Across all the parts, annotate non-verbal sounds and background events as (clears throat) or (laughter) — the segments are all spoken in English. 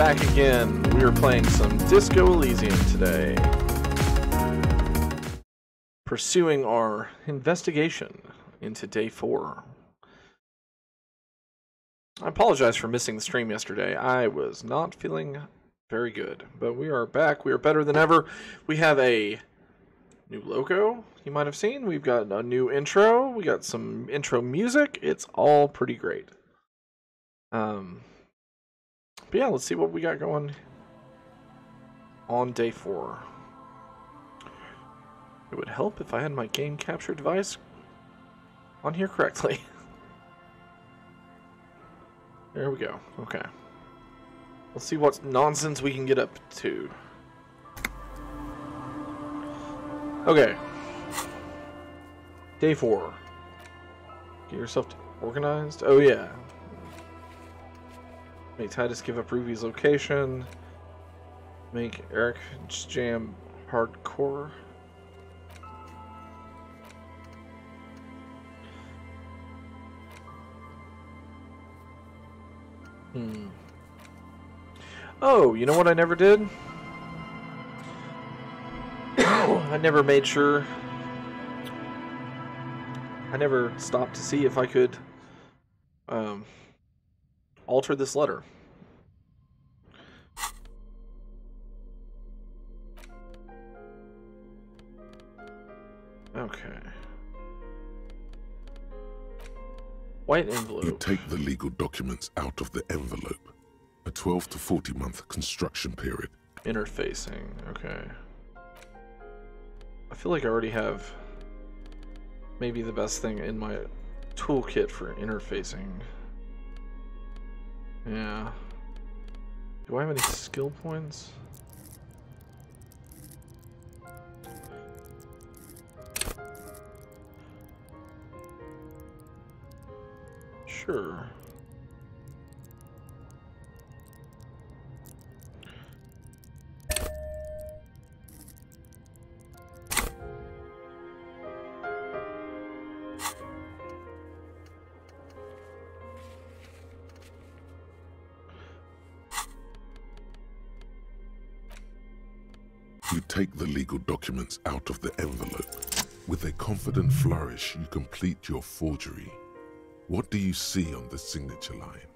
back again. We are playing some Disco Elysium today. Pursuing our investigation into day four. I apologize for missing the stream yesterday. I was not feeling very good, but we are back. We are better than ever. We have a new logo you might have seen. We've got a new intro. We got some intro music. It's all pretty great. Um, but yeah, let's see what we got going on day four. It would help if I had my game capture device on here correctly. (laughs) there we go. Okay. Let's see what nonsense we can get up to. Okay. Day four. Get yourself organized. Oh yeah. Make Titus give up Ruby's location. Make Eric jam hardcore. Hmm. Oh, you know what I never did? (coughs) I never made sure. I never stopped to see if I could um, alter this letter. Okay. White envelope. You take the legal documents out of the envelope. A 12 to 40 month construction period. Interfacing. Okay. I feel like I already have maybe the best thing in my toolkit for interfacing. Yeah. Do I have any skill points? Sure. You take the legal documents out of the envelope. With a confident flourish, you complete your forgery. What do you see on the signature line?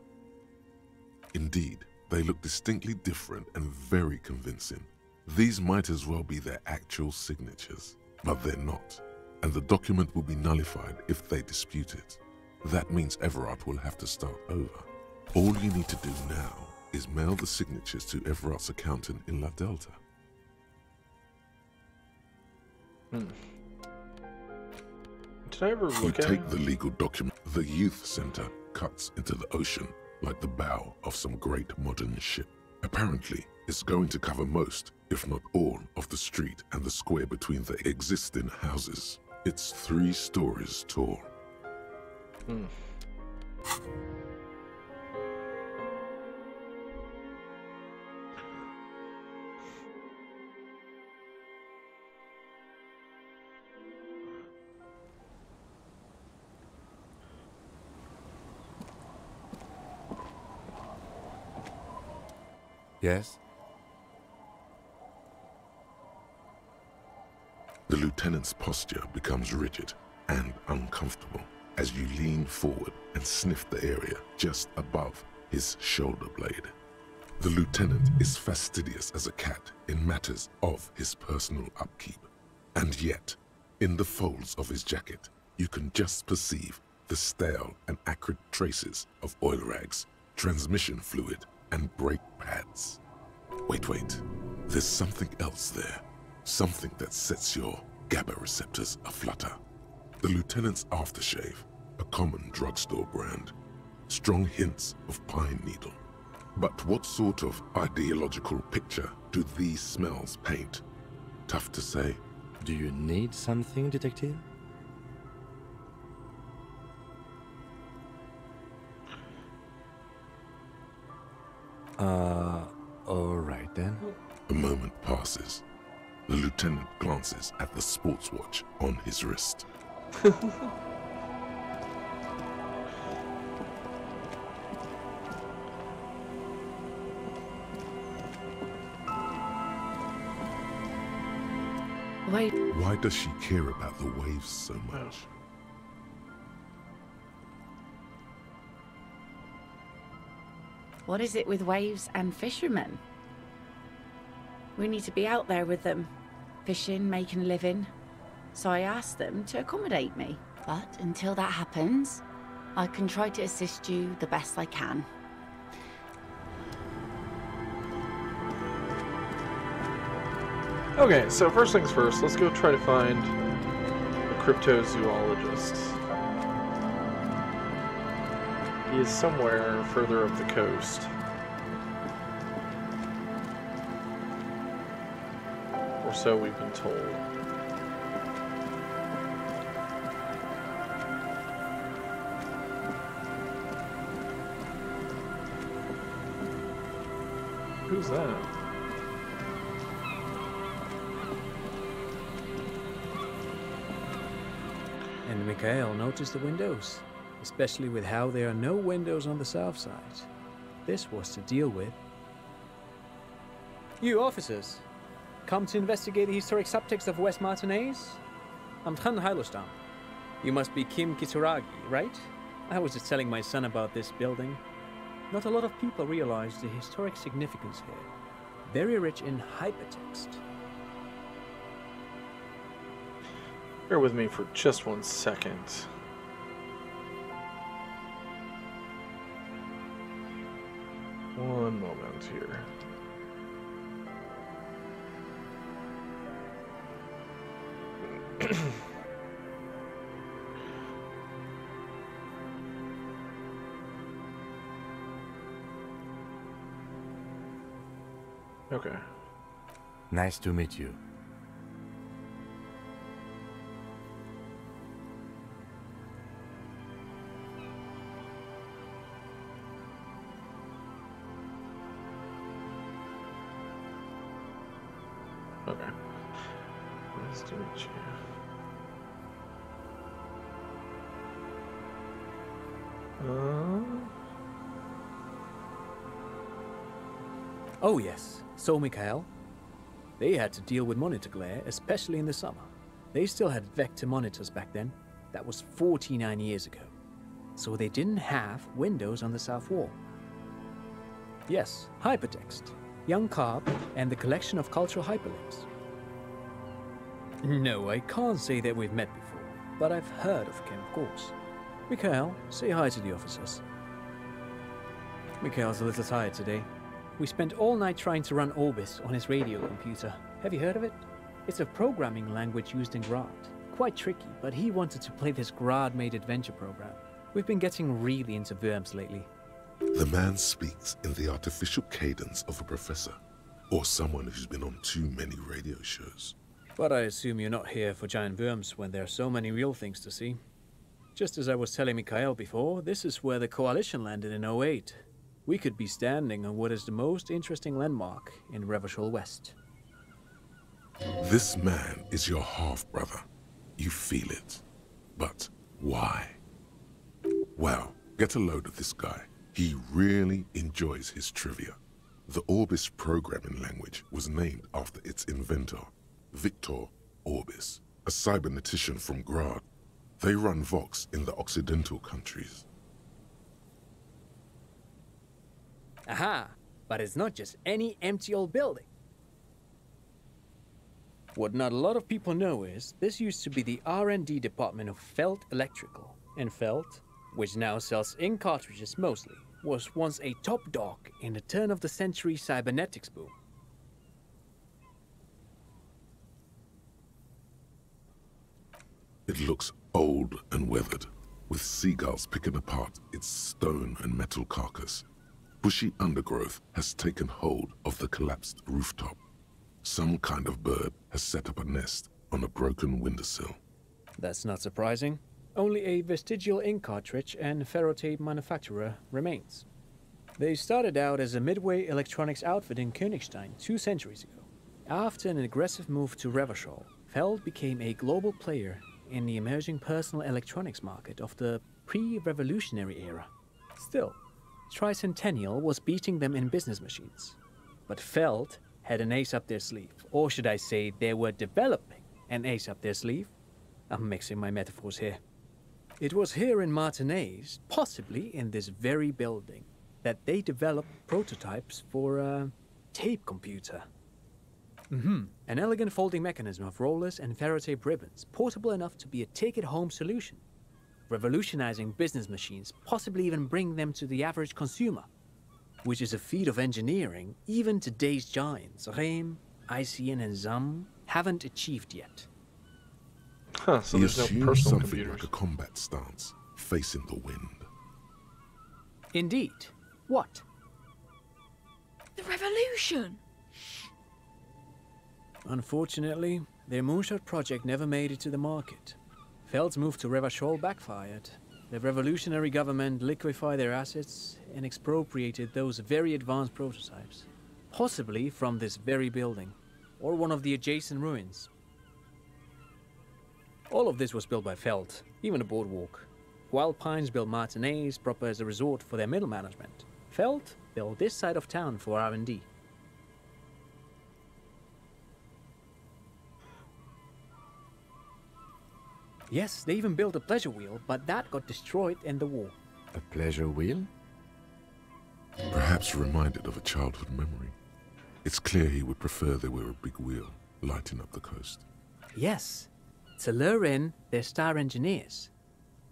Indeed, they look distinctly different and very convincing. These might as well be their actual signatures, but they're not, and the document will be nullified if they dispute it. That means Evrart will have to start over. All you need to do now is mail the signatures to Evrart's accountant in La Delta. Hmm. Did I ever You look at take the legal document. The youth center cuts into the ocean like the bow of some great modern ship. Apparently, it's going to cover most, if not all, of the street and the square between the existing houses. It's three stories tall. Hmm. Yes? The lieutenant's posture becomes rigid and uncomfortable as you lean forward and sniff the area just above his shoulder blade. The lieutenant is fastidious as a cat in matters of his personal upkeep. And yet, in the folds of his jacket, you can just perceive the stale and acrid traces of oil rags, transmission fluid, and brake pads. Wait, wait. There's something else there. Something that sets your GABA receptors aflutter. The lieutenant's aftershave, a common drugstore brand. Strong hints of pine needle. But what sort of ideological picture do these smells paint? Tough to say. Do you need something, detective? Uh, alright then. A moment passes. The lieutenant glances at the sports watch on his wrist. Why? Why does she care about the waves so much? What is it with waves and fishermen? We need to be out there with them, fishing, making a living. So I asked them to accommodate me. But until that happens, I can try to assist you the best I can. Okay, so first things first, let's go try to find a cryptozoologist. He is somewhere further up the coast. Or so we've been told. Who's that? And Mikhail noticed the windows, especially with how there are no windows on the south side. This was to deal with. You officers, come to investigate the historic subtext of West Martinez? I'm Khan Hailostam. You must be Kim Kitsuragi, right? I was just telling my son about this building. Not a lot of people realize the historic significance here. Very rich in hypertext. Bear with me for just one second. One moment here. (coughs) okay. Nice to meet you. Oh, yes. So, Mikhail, they had to deal with monitor glare, especially in the summer. They still had vector monitors back then. That was 49 years ago. So they didn't have windows on the south wall. Yes, hypertext, young carp, and the collection of cultural hyperlinks. No, I can't say that we've met before, but I've heard of Kim, of course. Mikhail, say hi to the officers. Mikhail's a little tired today. We spent all night trying to run Orbis on his radio computer. Have you heard of it? It's a programming language used in Grad. Quite tricky, but he wanted to play this Grad made adventure program. We've been getting really into Worms lately. The man speaks in the artificial cadence of a professor, or someone who's been on too many radio shows. But I assume you're not here for giant worms when there are so many real things to see. Just as I was telling Mikhail before, this is where the Coalition landed in 08. We could be standing on what is the most interesting landmark in Revachol West. This man is your half brother. You feel it. But why? Well, get a load of this guy. He really enjoys his trivia. The Orbis programming language was named after its inventor, Victor Orbis, a cybernetician from Grad. They run Vox in the Occidental countries. Aha! But it's not just any empty old building. What not a lot of people know is this used to be the R&D department of Feld Electrical. And Feld, which now sells ink cartridges mostly, was once a top dog in the turn of the century cybernetics boom. It looks old and weathered, with seagulls picking apart its stone and metal carcass. Bushy undergrowth has taken hold of the collapsed rooftop. Some kind of bird has set up a nest on a broken windowsill. That's not surprising. Only a vestigial ink cartridge and ferrotape manufacturer remains. They started out as a midway electronics outfit in Königstein two centuries ago. After an aggressive move to Revachol, Feld became a global player in the emerging personal electronics market of the pre-revolutionary era. Still, Tricentennial was beating them in business machines. But Feld had an ace up their sleeve, or should I say they were developing an ace up their sleeve. I'm mixing my metaphors here. It was here in Martinez, possibly in this very building, that they developed prototypes for a tape computer. Mm-hmm. An elegant folding mechanism of rollers and ferrotape ribbons, portable enough to be a take-it-home solution. Revolutionizing business machines, possibly even bring them to the average consumer. Which is a feat of engineering even today's giants, Rehm, ICN and ZAM, haven't achieved yet. Huh, so he there's no personal something computers. like a combat stance, facing the wind. Indeed. What? The revolution! Unfortunately, their moonshot project never made it to the market. Feld's move to Revachol backfired. The revolutionary government liquefied their assets and expropriated those very advanced prototypes. Possibly from this very building, or one of the adjacent ruins. All of this was built by Feld, even the boardwalk. Wild Pines built Martinez proper as a resort for their middle management. Feld built this side of town for R&D. Yes, they even built a pleasure wheel, but that got destroyed in the war. A pleasure wheel? Perhaps reminded of a childhood memory. It's clear he would prefer there were a big wheel, lighting up the coast. Yes, to lure in their star engineers.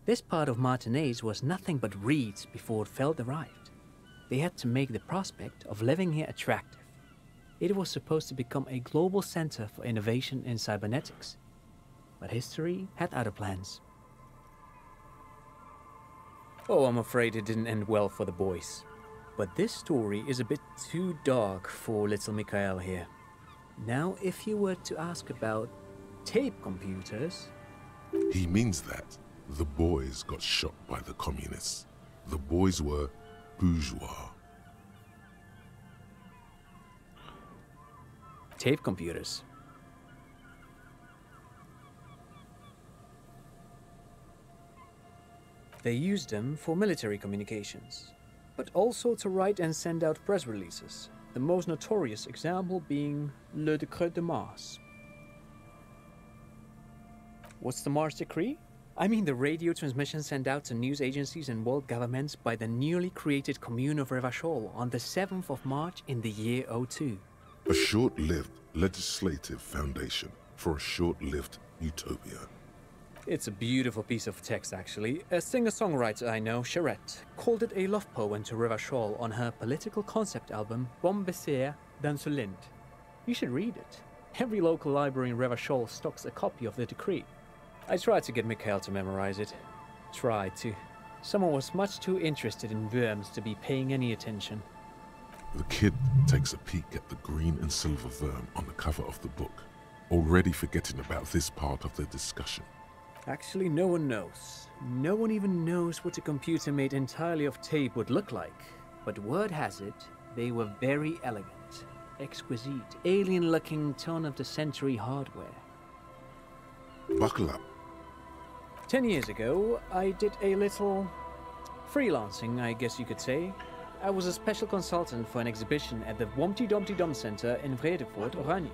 This part of Martinez was nothing but reeds before Feld arrived. They had to make the prospect of living here attractive. It was supposed to become a global center for innovation in cybernetics. But history had other plans. Oh, I'm afraid it didn't end well for the boys. But this story is a bit too dark for little Mikhail here. Now, if you were to ask about tape computers, He means that the boys got shot by the communists. The boys were bourgeois. tape computers. They used them for military communications, but also to write and send out press releases, the most notorious example being Le Decret de Mars. What's the Mars Decree? I mean the radio transmission sent out to news agencies and world governments by the newly created Commune of Revachol on the 7th of March in the year 02. A short-lived legislative foundation for a short-lived utopia. It's a beautiful piece of text, actually. A singer songwriter I know, Charette, called it a love poem to Revachol on her political concept album, Bon dans le Lind. You should read it. Every local library in Revachol stocks a copy of the decree. I tried to get Mikhail to memorize it. Tried to. Someone was much too interested in worms to be paying any attention. The kid takes a peek at the green and silver worm on the cover of the book, already forgetting about this part of the discussion. Actually, no one knows. No one even knows what a computer made entirely of tape would look like. But word has it, they were very elegant, exquisite, alien looking turn of the century hardware. Buckle up. Ten years ago, I did a little freelancing, I guess you could say. I was a special consultant for an exhibition at the Wumpty Dumpty Dum Center in Vredefort, Oranje.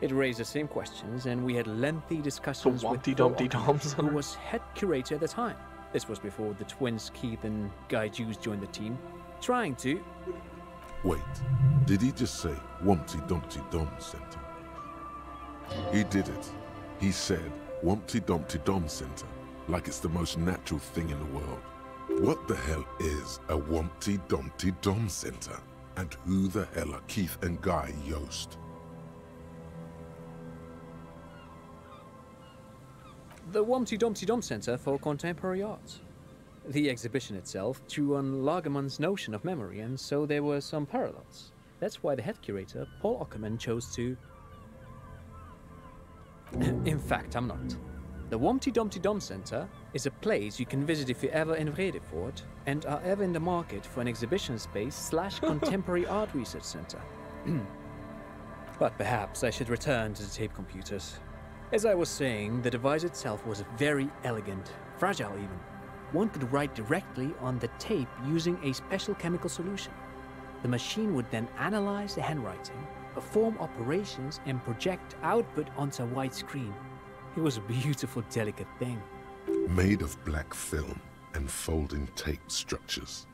It raised the same questions, and we had lengthy discussions with Wompty Paul Dumpty Ockham, Dum who was head curator at the time. This was before the twins Keith and Guy Jews joined the team, trying to. Wait, did he just say Wumpty Dumpty Dum Center? He did it. He said Wumpty Dumpty Dum Center, like it's the most natural thing in the world. What the hell is a Wumpty Dumpty Dum Center? And who the hell are Keith and Guy Yost? The Wumpty Dumpty Dum Center for Contemporary Art. The exhibition itself drew on Lagerman's notion of memory, and so there were some parallels. That's why the head curator, Paul Ockerman, chose to. (coughs) in fact, I'm not. The Wumpty Dumpty Dum Center is a place you can visit if you're ever in Vredefort and are ever in the market for an exhibition space slash (laughs) contemporary art research center. (clears throat) but perhaps I should return to the tape computers. As I was saying, the device itself was very elegant, fragile even. One could write directly on the tape using a special chemical solution. The machine would then analyze the handwriting, perform operations, and project output onto a white screen. It was a beautiful, delicate thing. Made of black film and folding tape structures.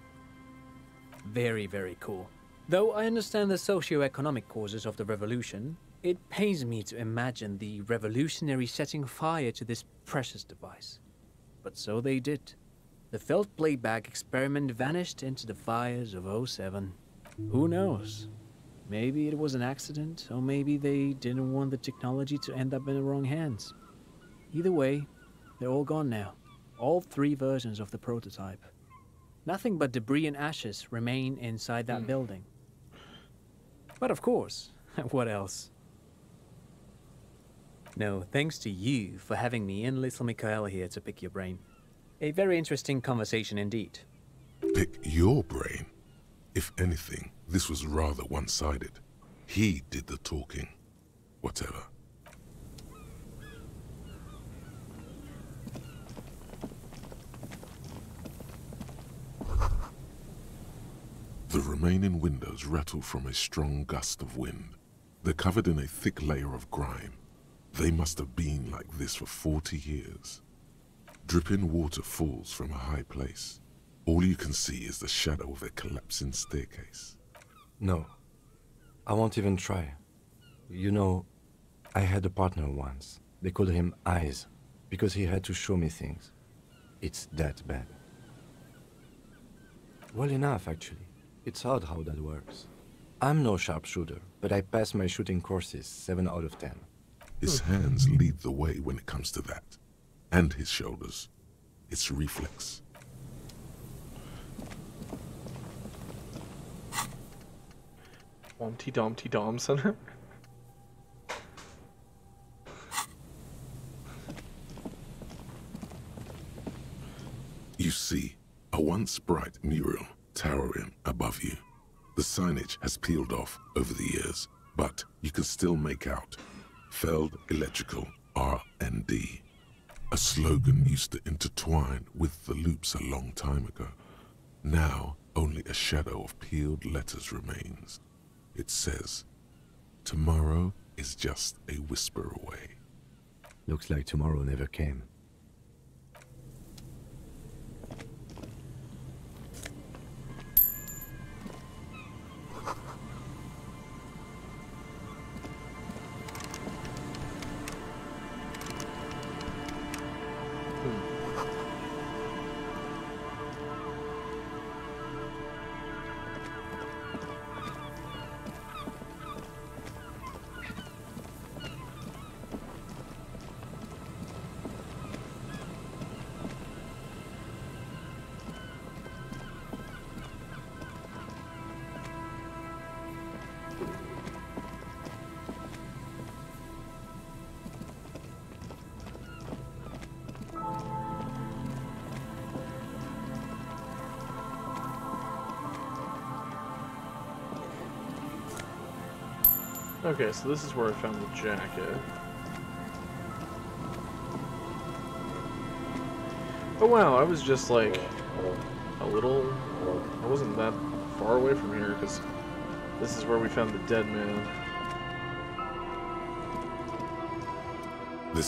Very, very cool. Though I understand the socio-economic causes of the revolution, it pains me to imagine the revolutionary setting fire to this precious device. But so they did. The Feld playback experiment vanished into the fires of 07. Who knows? Maybe it was an accident, or maybe they didn't want the technology to end up in the wrong hands. Either way, they're all gone now. All three versions of the prototype. Nothing but debris and ashes remain inside that hmm. building. But of course, (laughs) what else? No, thanks to you for having me and little Mikael here to pick your brain. A very interesting conversation indeed. Pick your brain. If anything, this was rather one-sided. He did the talking. Whatever. The remaining windows rattle from a strong gust of wind. They're covered in a thick layer of grime. They must have been like this for 40 years. Dripping water falls from a high place. All you can see is the shadow of a collapsing staircase. No. I won't even try. You know, I had a partner once. They called him Eyes, because he had to show me things. It's that bad. Well enough, actually. It's odd how that works. I'm no sharpshooter, but I pass my shooting courses 7 out of 10. His hands lead the way when it comes to that. And his shoulders. It's reflex. Dumpty Dumpty Dom Center. You see, a once bright mural towering above you. The signage has peeled off over the years, but you can still make out Feld Electrical R&D. A slogan used to intertwine with the loops a long time ago. Now, only a shadow of peeled letters remains. It says, Tomorrow is just a whisper away. Looks like tomorrow never came. Okay, so this is where I found the jacket. Oh wow, I was just like a little. I wasn't that far away from here because this is where we found the dead man. There's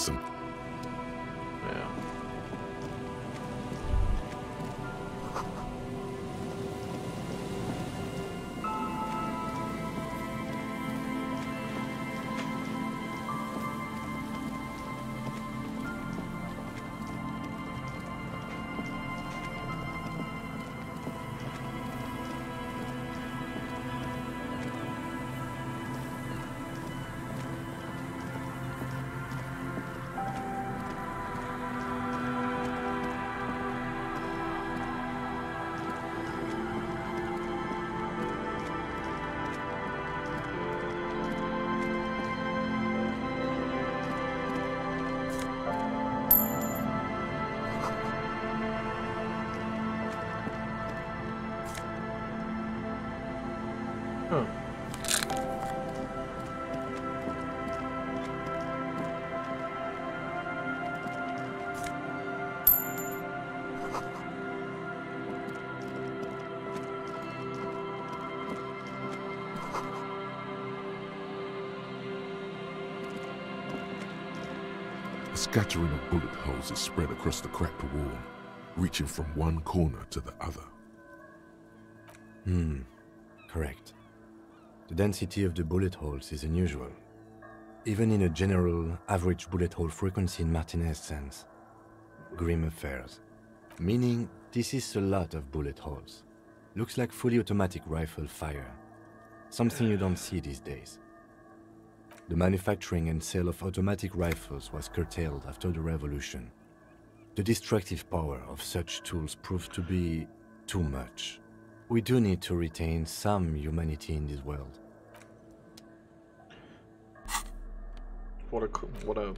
scattering of bullet holes is spread across the cracked wall, reaching from one corner to the other. Hmm, correct. The density of the bullet holes is unusual. Even in a general average bullet hole frequency in Martinez sense. Grim affairs. Meaning, this is a lot of bullet holes. Looks like fully automatic rifle fire. Something you don't see these days. The manufacturing and sale of automatic rifles was curtailed after the revolution. The destructive power of such tools proved to be too much. We do need to retain some humanity in this world. What a what a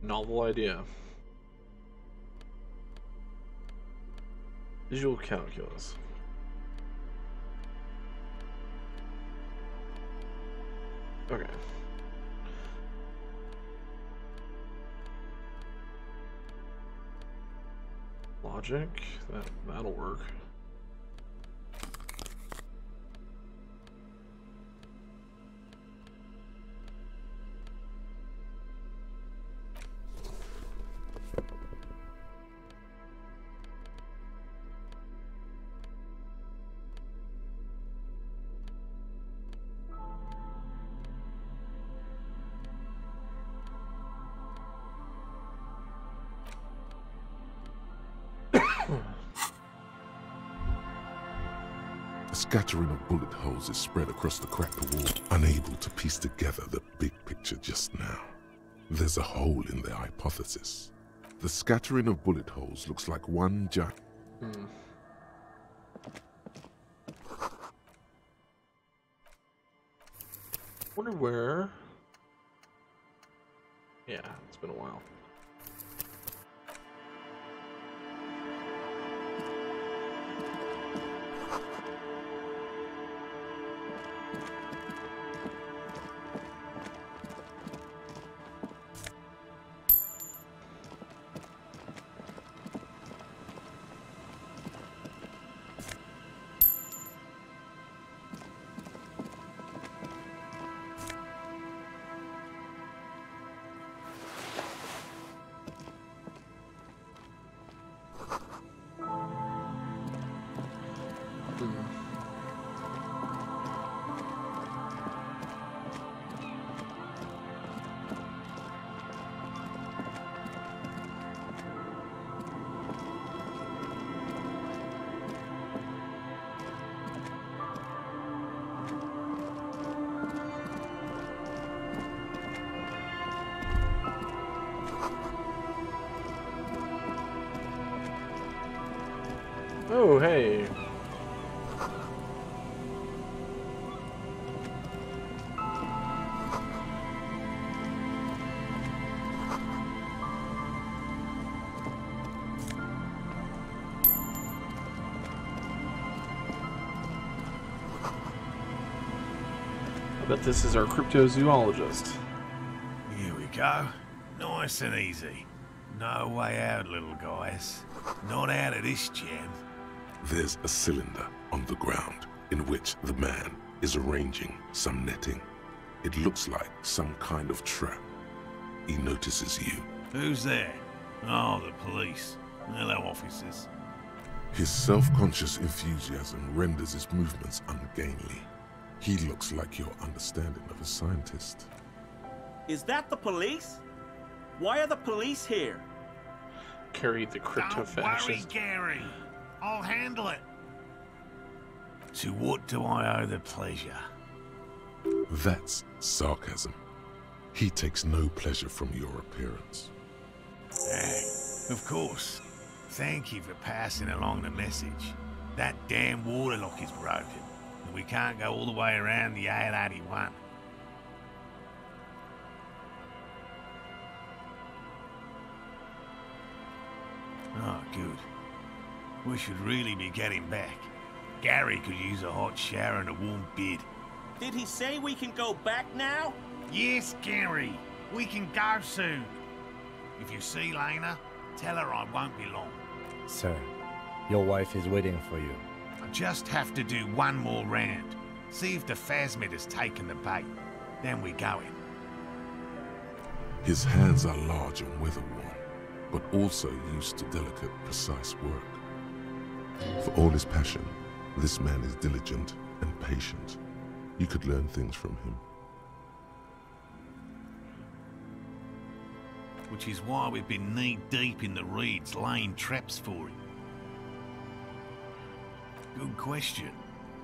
novel idea. Visual calculus. Okay. Logic, that that'll work. Scattering of bullet holes is spread across the cracked wall, unable to piece together the big picture just now. There's a hole in their hypothesis. The scattering of bullet holes looks like one giant. Hmm. Wonder where. Yeah, it's been a while. I this is our cryptozoologist. Here we go. Nice and easy. No way out, little guys. Not out of this jam. There's a cylinder on the ground in which the man is arranging some netting. It looks like some kind of trap. He notices you. Who's there? Oh, the police. Hello, officers. His self-conscious enthusiasm renders his movements ungainly. He looks like your understanding of a scientist. Is that the police? Why are the police here? Carry the Don't worry. Gary. I'll handle it. To what do I owe the pleasure? That's sarcasm. He takes no pleasure from your appearance. Eh, of course. Thank you for passing along the message. That damn water lock is broken, and we can't go all the way around the AL-81. Oh, good. We should really be getting back. Gary could use a hot shower and a warm bed. Did he say we can go back now? Yes, Gary. We can go soon. If you see Lena, tell her I won't be long. Sir, your wife is waiting for you. I just have to do one more round. See if the Phasmid has taken the bait. Then we go in. His hands are large and weather-worn, but also used to delicate, precise work. For all his passion, this man is diligent and patient. You could learn things from him. Which is why we've been knee-deep in the reeds laying traps for him. Good question.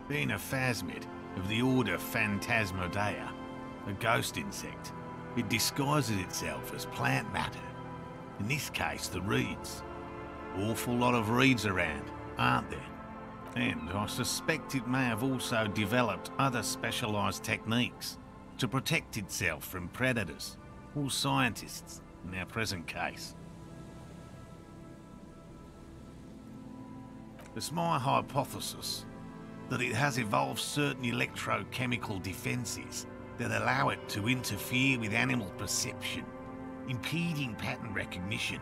Being a phasmid of the order Phantasmodea, a ghost insect, it disguises itself as plant matter. In this case, the reeds. Awful lot of reeds around, aren't there? And I suspect it may have also developed other specialised techniques to protect itself from predators or scientists in our present case. It's my hypothesis that it has evolved certain electrochemical defences that allow it to interfere with animal perception, impeding pattern recognition,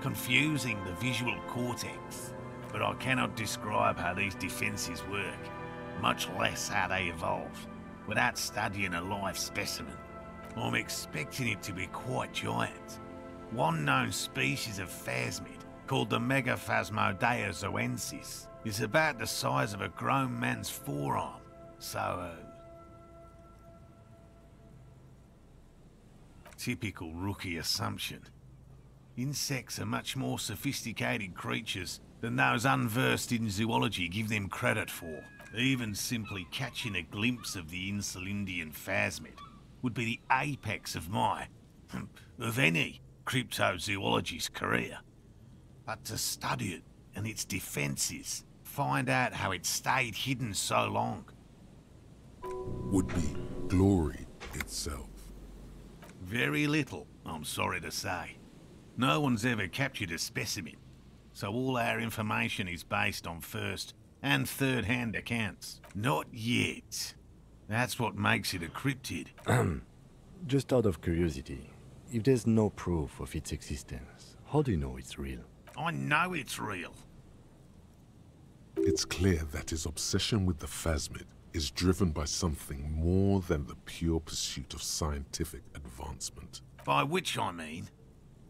confusing the visual cortex. But I cannot describe how these defences work, much less how they evolve, without studying a live specimen. I'm expecting it to be quite giant. One known species of phasmid, called the Megaphasmodea is about the size of a grown man's forearm. So, uh, Typical rookie assumption. Insects are much more sophisticated creatures than those unversed in zoology give them credit for. Even simply catching a glimpse of the Insulindian phasmid would be the apex of my, (laughs) of any, cryptozoologist's career. But to study it and its defences, find out how it stayed hidden so long. Would be glory itself. Very little, I'm sorry to say. No one's ever captured a specimen, so all our information is based on first and third-hand accounts. Not yet. That's what makes it a cryptid. (clears throat) Just out of curiosity, if there's no proof of its existence, how do you know it's real? I know it's real. It's clear that his obsession with the phasmid is driven by something more than the pure pursuit of scientific advancement. By which I mean,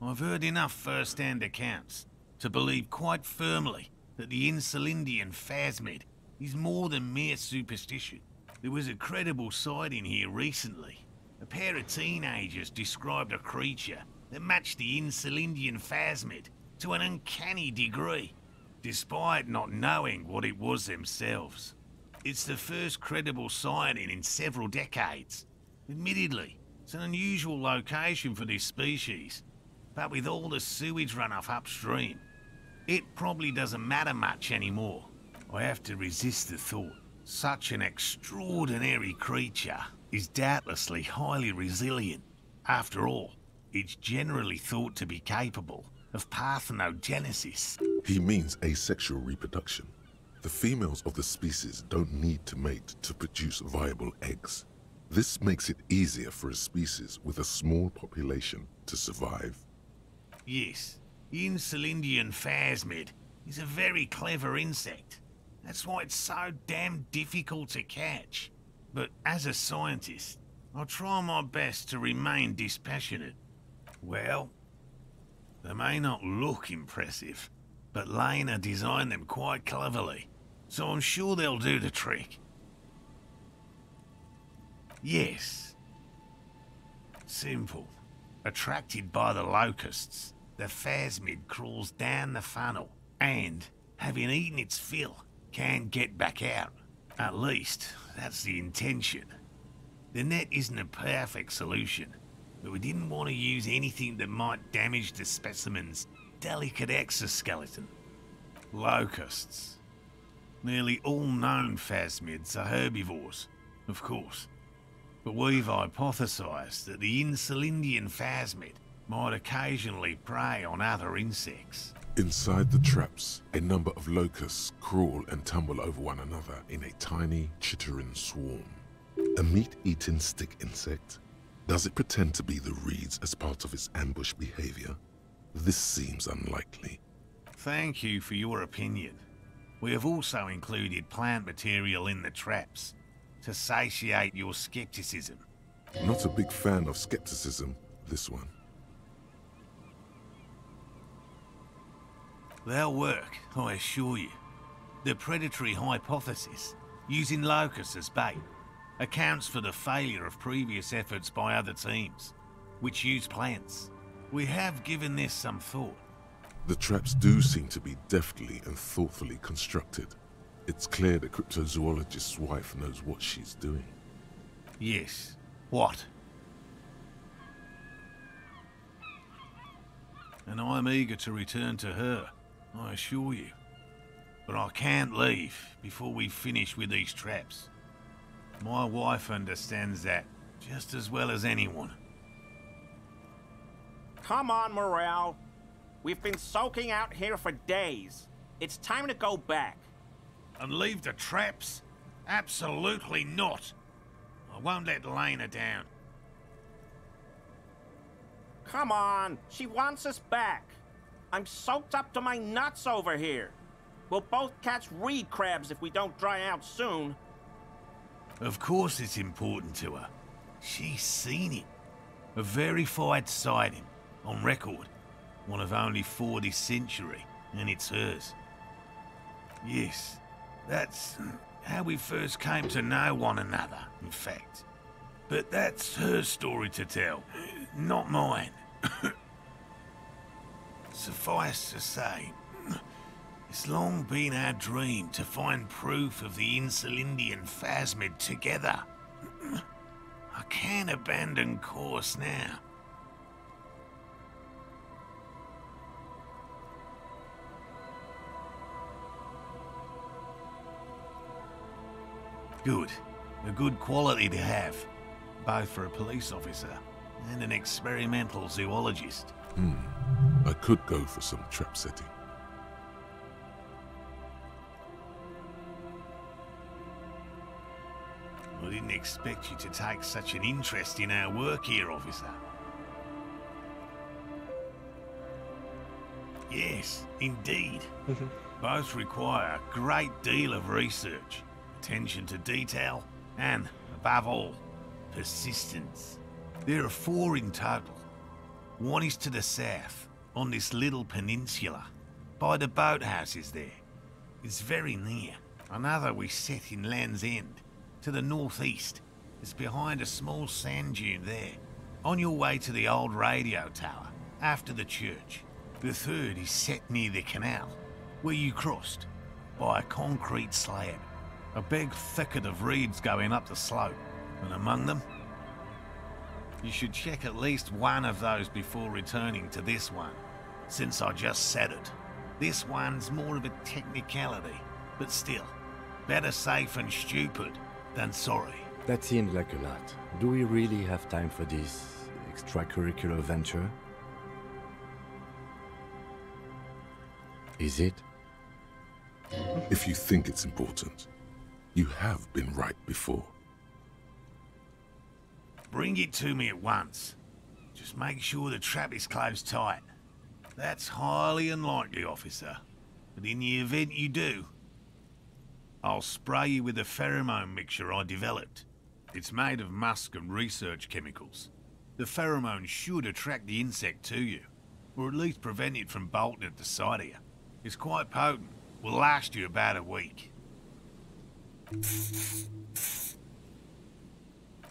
I've heard enough first-hand accounts to believe quite firmly that the Insulindian phasmid is more than mere superstition. There was a credible sighting here recently. A pair of teenagers described a creature that matched the Insulindian phasmid to an uncanny degree, despite not knowing what it was themselves. It's the first credible sighting in several decades. Admittedly, it's an unusual location for this species, but with all the sewage runoff upstream, it probably doesn't matter much anymore. I have to resist the thought. Such an extraordinary creature is doubtlessly highly resilient. After all, it's generally thought to be capable of parthenogenesis. He means asexual reproduction. The females of the species don't need to mate to produce viable eggs. This makes it easier for a species with a small population to survive. Yes, the Insulindian phasmid is a very clever insect. That's why it's so damn difficult to catch. But as a scientist, I'll try my best to remain dispassionate. Well, they may not look impressive, but Lena designed them quite cleverly, so I'm sure they'll do the trick. Yes. Simple. Attracted by the locusts, the phasmid crawls down the funnel and, having eaten its fill, can get back out. At least, that's the intention. The net isn't a perfect solution, but we didn't want to use anything that might damage the specimen's delicate exoskeleton. Locusts. Nearly all known phasmids are herbivores, of course. But we've hypothesized that the Insulindian phasmid might occasionally prey on other insects. Inside the traps, a number of locusts crawl and tumble over one another in a tiny, chittering swarm. A meat-eating stick insect? Does it pretend to be the reeds as part of its ambush behavior? This seems unlikely. Thank you for your opinion. We have also included plant material in the traps to satiate your skepticism. Not a big fan of skepticism, this one. They'll work, I assure you. The predatory hypothesis, using locusts as bait, accounts for the failure of previous efforts by other teams, which use plants. We have given this some thought. The traps do seem to be deftly and thoughtfully constructed. It's clear the cryptozoologist's wife knows what she's doing. Yes. What? And I'm eager to return to her, I assure you. But I can't leave before we finish with these traps. My wife understands that just as well as anyone. Come on, Morell. We've been soaking out here for days. It's time to go back. And leave the traps? Absolutely not. I won't let Lena down. Come on, she wants us back. I'm soaked up to my nuts over here. We'll both catch reed crabs if we don't dry out soon. Of course it's important to her. She's seen it. A verified sighting, on record. One of only four this century, and it's hers. Yes, that's how we first came to know one another, in fact. But that's her story to tell, not mine. (coughs) Suffice to say, it's long been our dream to find proof of the Insulindian phasmid together. (clears throat) I can't abandon course now. Good. A good quality to have. Both for a police officer and an experimental zoologist. Hmm. I could go for some trap setting. I didn't expect you to take such an interest in our work here, officer. Yes, indeed. Mm-hmm. Both require a great deal of research, attention to detail, and, above all, persistence. There are four in total. One is to the south, on this little peninsula, by the boathouses there. It's very near. Another we set in Land's End, to the northeast. It's behind a small sand dune there, on your way to the old radio tower, after the church. The third is set near the canal, where you crossed, by a concrete slab. A big thicket of reeds going up the slope, and among them, you should check at least one of those before returning to this one, since I just said it. This one's more of a technicality, but still, better safe and stupid than sorry. That seemed like a lot. Do we really have time for this extracurricular venture? Is it? If you think it's important, you have been right before. Bring it to me at once. Just make sure the trap is closed tight. That's highly unlikely, officer. But in the event you do, I'll spray you with a pheromone mixture I developed. It's made of musk and research chemicals. The pheromone should attract the insect to you, or at least prevent it from bolting at the sight of you. It's quite potent. Will last you about a week.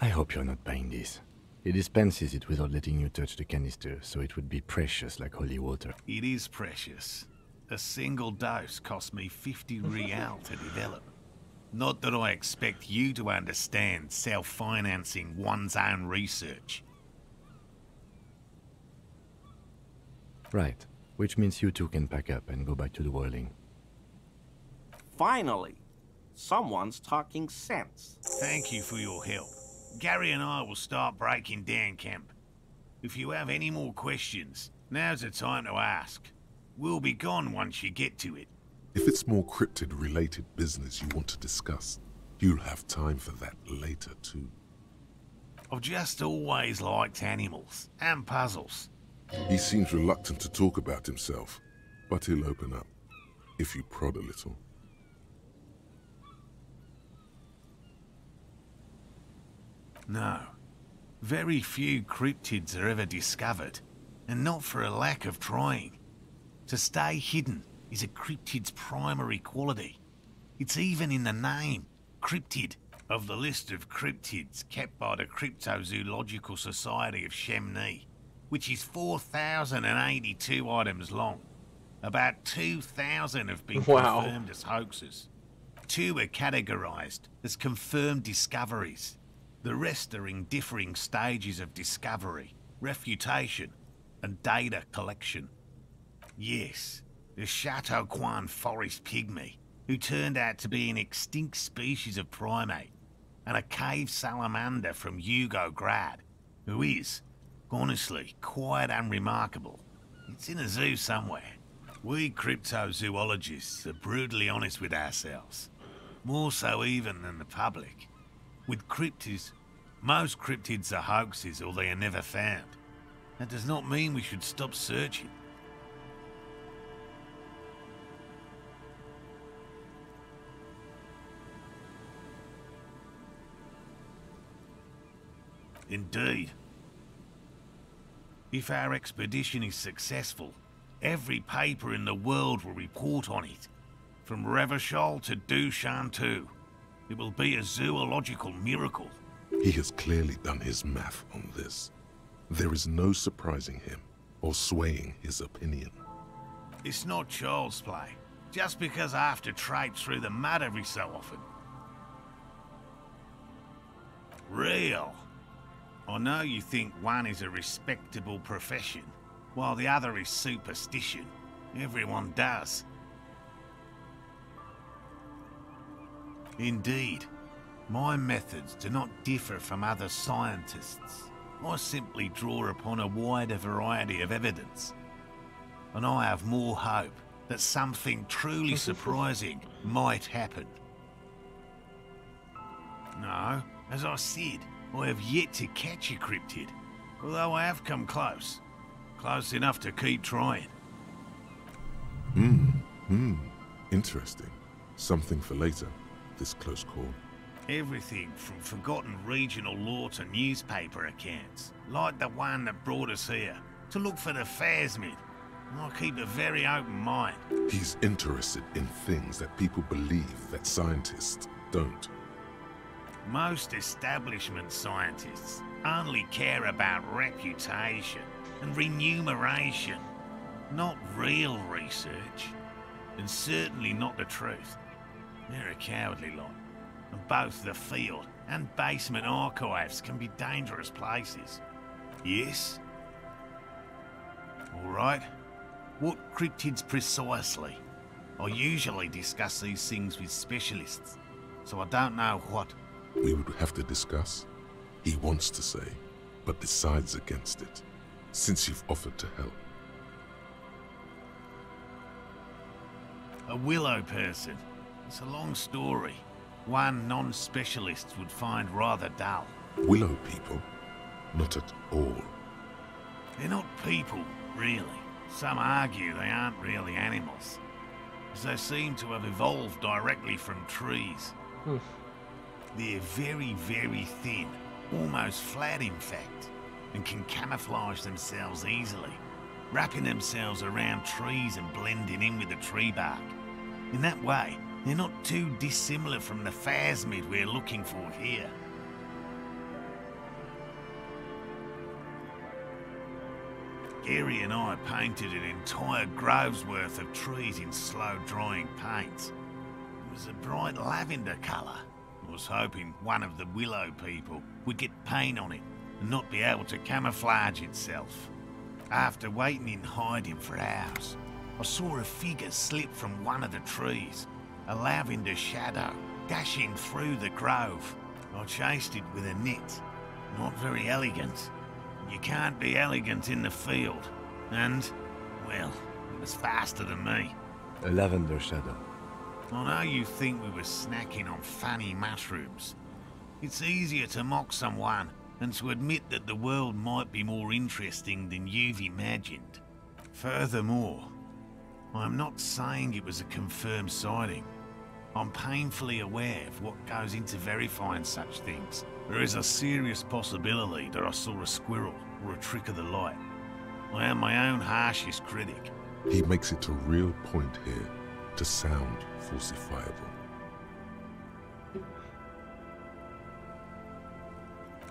I hope you're not buying this. He dispenses it without letting you touch the canister, so it would be precious like holy water. It is precious. A single dose cost me 50 real to develop. Not that I expect you to understand self-financing one's own research. Right. Which means you two can pack up and go back to the whirling. Finally, someone's talking sense. Thank you for your help. Gary and I will start breaking down camp. If you have any more questions, now's the time to ask. We'll be gone once you get to it. If it's more cryptid-related business you want to discuss, you'll have time for that later too. I've just always liked animals and puzzles. He seems reluctant to talk about himself, but he'll open up, if you prod a little. No. Very few cryptids are ever discovered, and not for a lack of trying. To stay hidden is a cryptid's primary quality. It's even in the name, cryptid, of the list of cryptids kept by the Cryptozoological Society of Chemnee, which is 4,082 items long. About 2,000 have been Wow. confirmed as hoaxes. Two are categorized as confirmed discoveries. The rest are in differing stages of discovery, refutation, and data collection. Yes, the Chateau Quan forest pygmy, who turned out to be an extinct species of primate, and a cave salamander from Hugo Grad, who is, honestly, quite unremarkable. It's in a zoo somewhere. We cryptozoologists are brutally honest with ourselves. More so even than the public. With cryptids, most cryptids are hoaxes or they are never found. That does not mean we should stop searching. Indeed. If our expedition is successful, every paper in the world will report on it. From Revachol to Dushantu. It will be a zoological miracle. He has clearly done his math on this. There is no surprising him or swaying his opinion. It's not child's play. Just because I have to traipse through the mud every so often. Real. I know you think one is a respectable profession, while the other is superstition. Everyone does. Indeed, my methods do not differ from other scientists. I simply draw upon a wider variety of evidence. And I have more hope that something truly (laughs) surprising might happen. No, as I said, I have yet to catch a cryptid, although I have come close. Close enough to keep trying. Hmm, hmm, interesting. Something for later, this close call. Everything from forgotten regional lore to newspaper accounts, like the one that brought us here, to look for the Phasmid. I keep a very open mind. He's interested in things that people believe that scientists don't. Most establishment scientists only care about reputation and remuneration, not real research, and certainly not the truth. They're a cowardly lot, and both the field and basement archives can be dangerous places. Yes? All right. What cryptids precisely? I usually discuss these things with specialists, so I don't know what We would have to discuss. He wants to say, but decides against it, since you've offered to help. A willow person. It's a long story. One non-specialist would find rather dull. Willow people? Not at all. They're not people, really. Some argue they aren't really animals, as they seem to have evolved directly from trees. Hmm. They're very, very thin, almost flat in fact, and can camouflage themselves easily, wrapping themselves around trees and blending in with the tree bark. In that way, they're not too dissimilar from the phasmid we're looking for here. Gary and I painted an entire grove's worth of trees in slow-drying paints. It was a bright lavender colour. Was hoping one of the willow people would get paint on it and not be able to camouflage itself. After waiting in hiding for hours, I saw a figure slip from one of the trees, a lavender shadow dashing through the grove. I chased it with a net. Not very elegant. You can't be elegant in the field. And, well, it was faster than me. A lavender shadow. I know you think we were snacking on funny mushrooms. It's easier to mock someone than to admit that the world might be more interesting than you've imagined. Furthermore, I'm not saying it was a confirmed sighting. I'm painfully aware of what goes into verifying such things. There is a serious possibility that I saw a squirrel or a trick of the light. I am my own harshest critic, He makes it a real point here to sound falsifiable.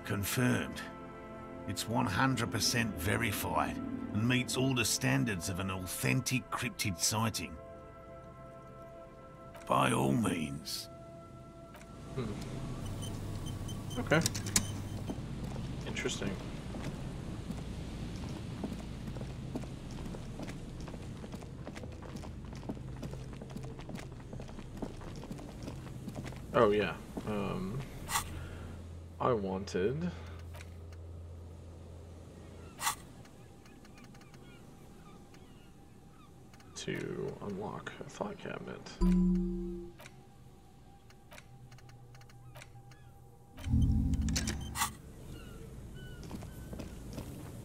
Confirmed. It's 100% verified and meets all the standards of an authentic cryptid sighting. By all means. Hmm. Okay. Interesting. Oh yeah. Um I wanted to unlock a thought cabinet.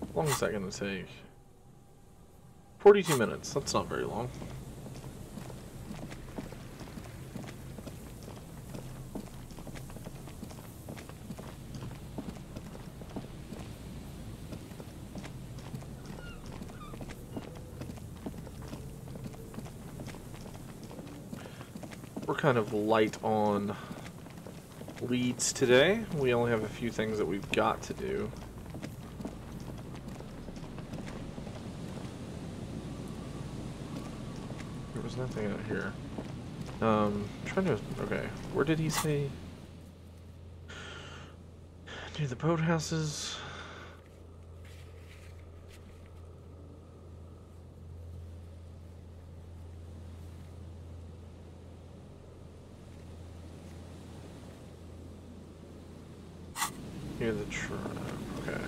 How long is that going to take? 42 minutes. That's not very long. We're kind of light on leads today. We only have a few things that we've got to do. There was nothing out here. Um, trying to. Okay, where did he say? Near the boathouses. Near the trap. Okay.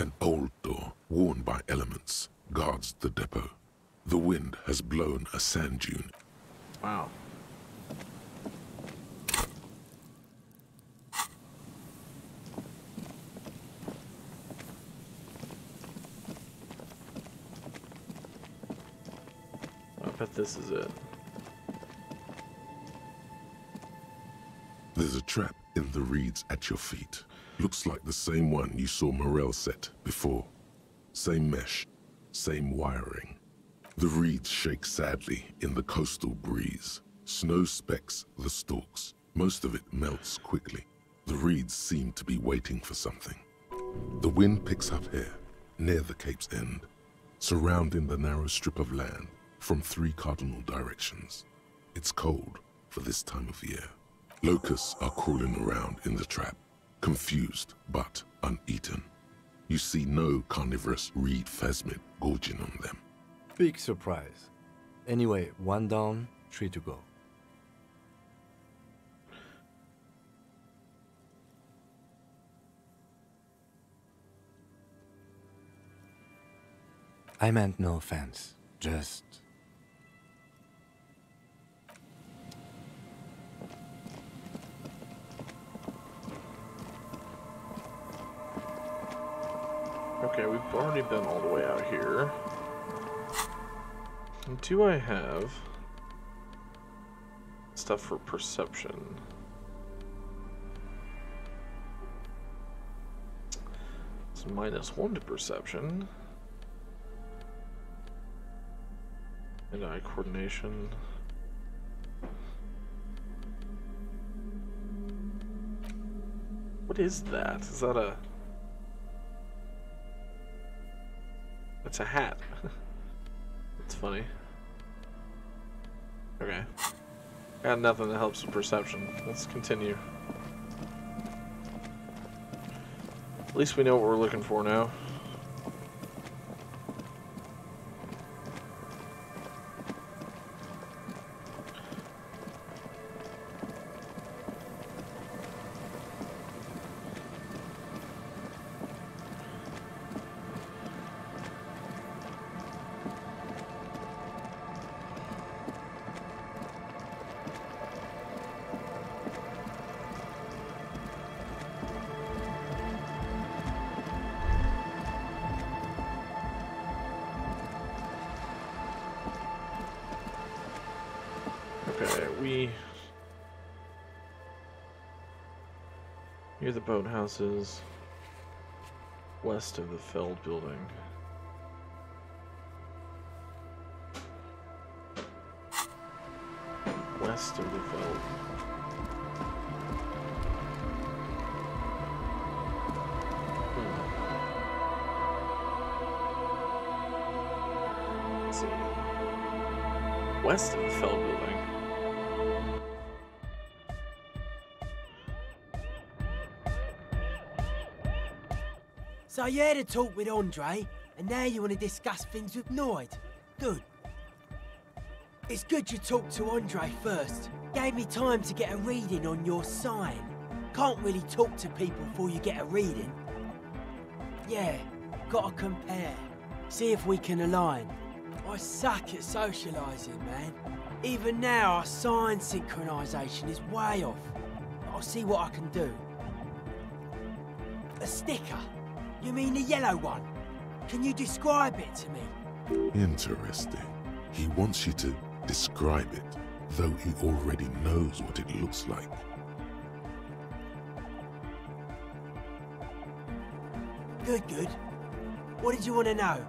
An old door, worn by elements, guards the depot. The wind a sand dune. Wow. I bet this is it. There's a trap in the reeds at your feet. Looks like the same one you saw Morell set before. Same mesh, same wiring. The reeds shake sadly in the coastal breeze. Snow specks the stalks. Most of it melts quickly. The reeds seem to be waiting for something. The wind picks up here, near the cape's end, surrounding the narrow strip of land from three cardinal directions. It's cold for this time of year. Locusts are crawling around in the trap, confused but uneaten. You see no carnivorous reed phasmid gorging on them. Big surprise. Anyway, one down, three to go. I meant no offense. Just. Okay, we've already been all the way out here. Do I have stuff for perception? It's minus one to perception. And eye coordination. What is that? Is that a... It's a hat. (laughs) Funny. Okay. Got nothing that helps with perception. Let's continue. At least we know what we're looking for now. Boathouses, west of the Feld building. West of the Feld. Hmm. West of the Feld So you had a talk with Andre, and now you want to discuss things with Noid. Good. It's good you talked to Andre first. Gave me time to get a reading on your sign. Can't really talk to people before you get a reading. Yeah, gotta compare. See if we can align. I suck at socialising, man. Even now, our sign synchronisation is way off. I'll see what I can do. A sticker? You mean the yellow one? Can you describe it to me? Interesting. He wants you to describe it, though he already knows what it looks like. Good, good. What did you want to know?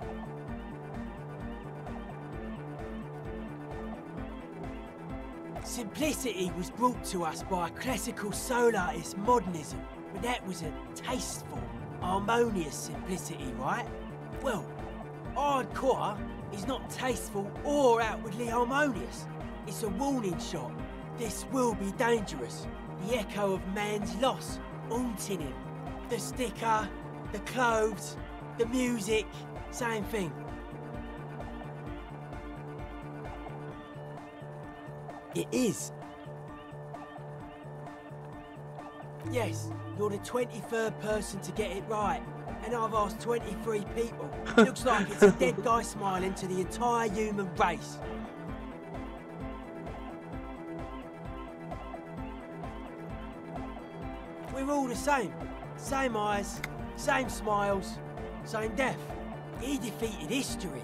Simplicity was brought to us by classical solarist modernism, but that was a tasteful, harmonious simplicity, right? Well, hardcore is not tasteful or outwardly harmonious. It's a warning shot. This will be dangerous. The echo of man's loss, haunting him. The sticker, the clothes, the music, same thing. It is. Yes, you're the 23rd person to get it right. And I've asked 23 people. (laughs) Looks like it's a dead guy smiling to the entire human race. We're all the same. Same eyes, same smiles, same death. He defeated history.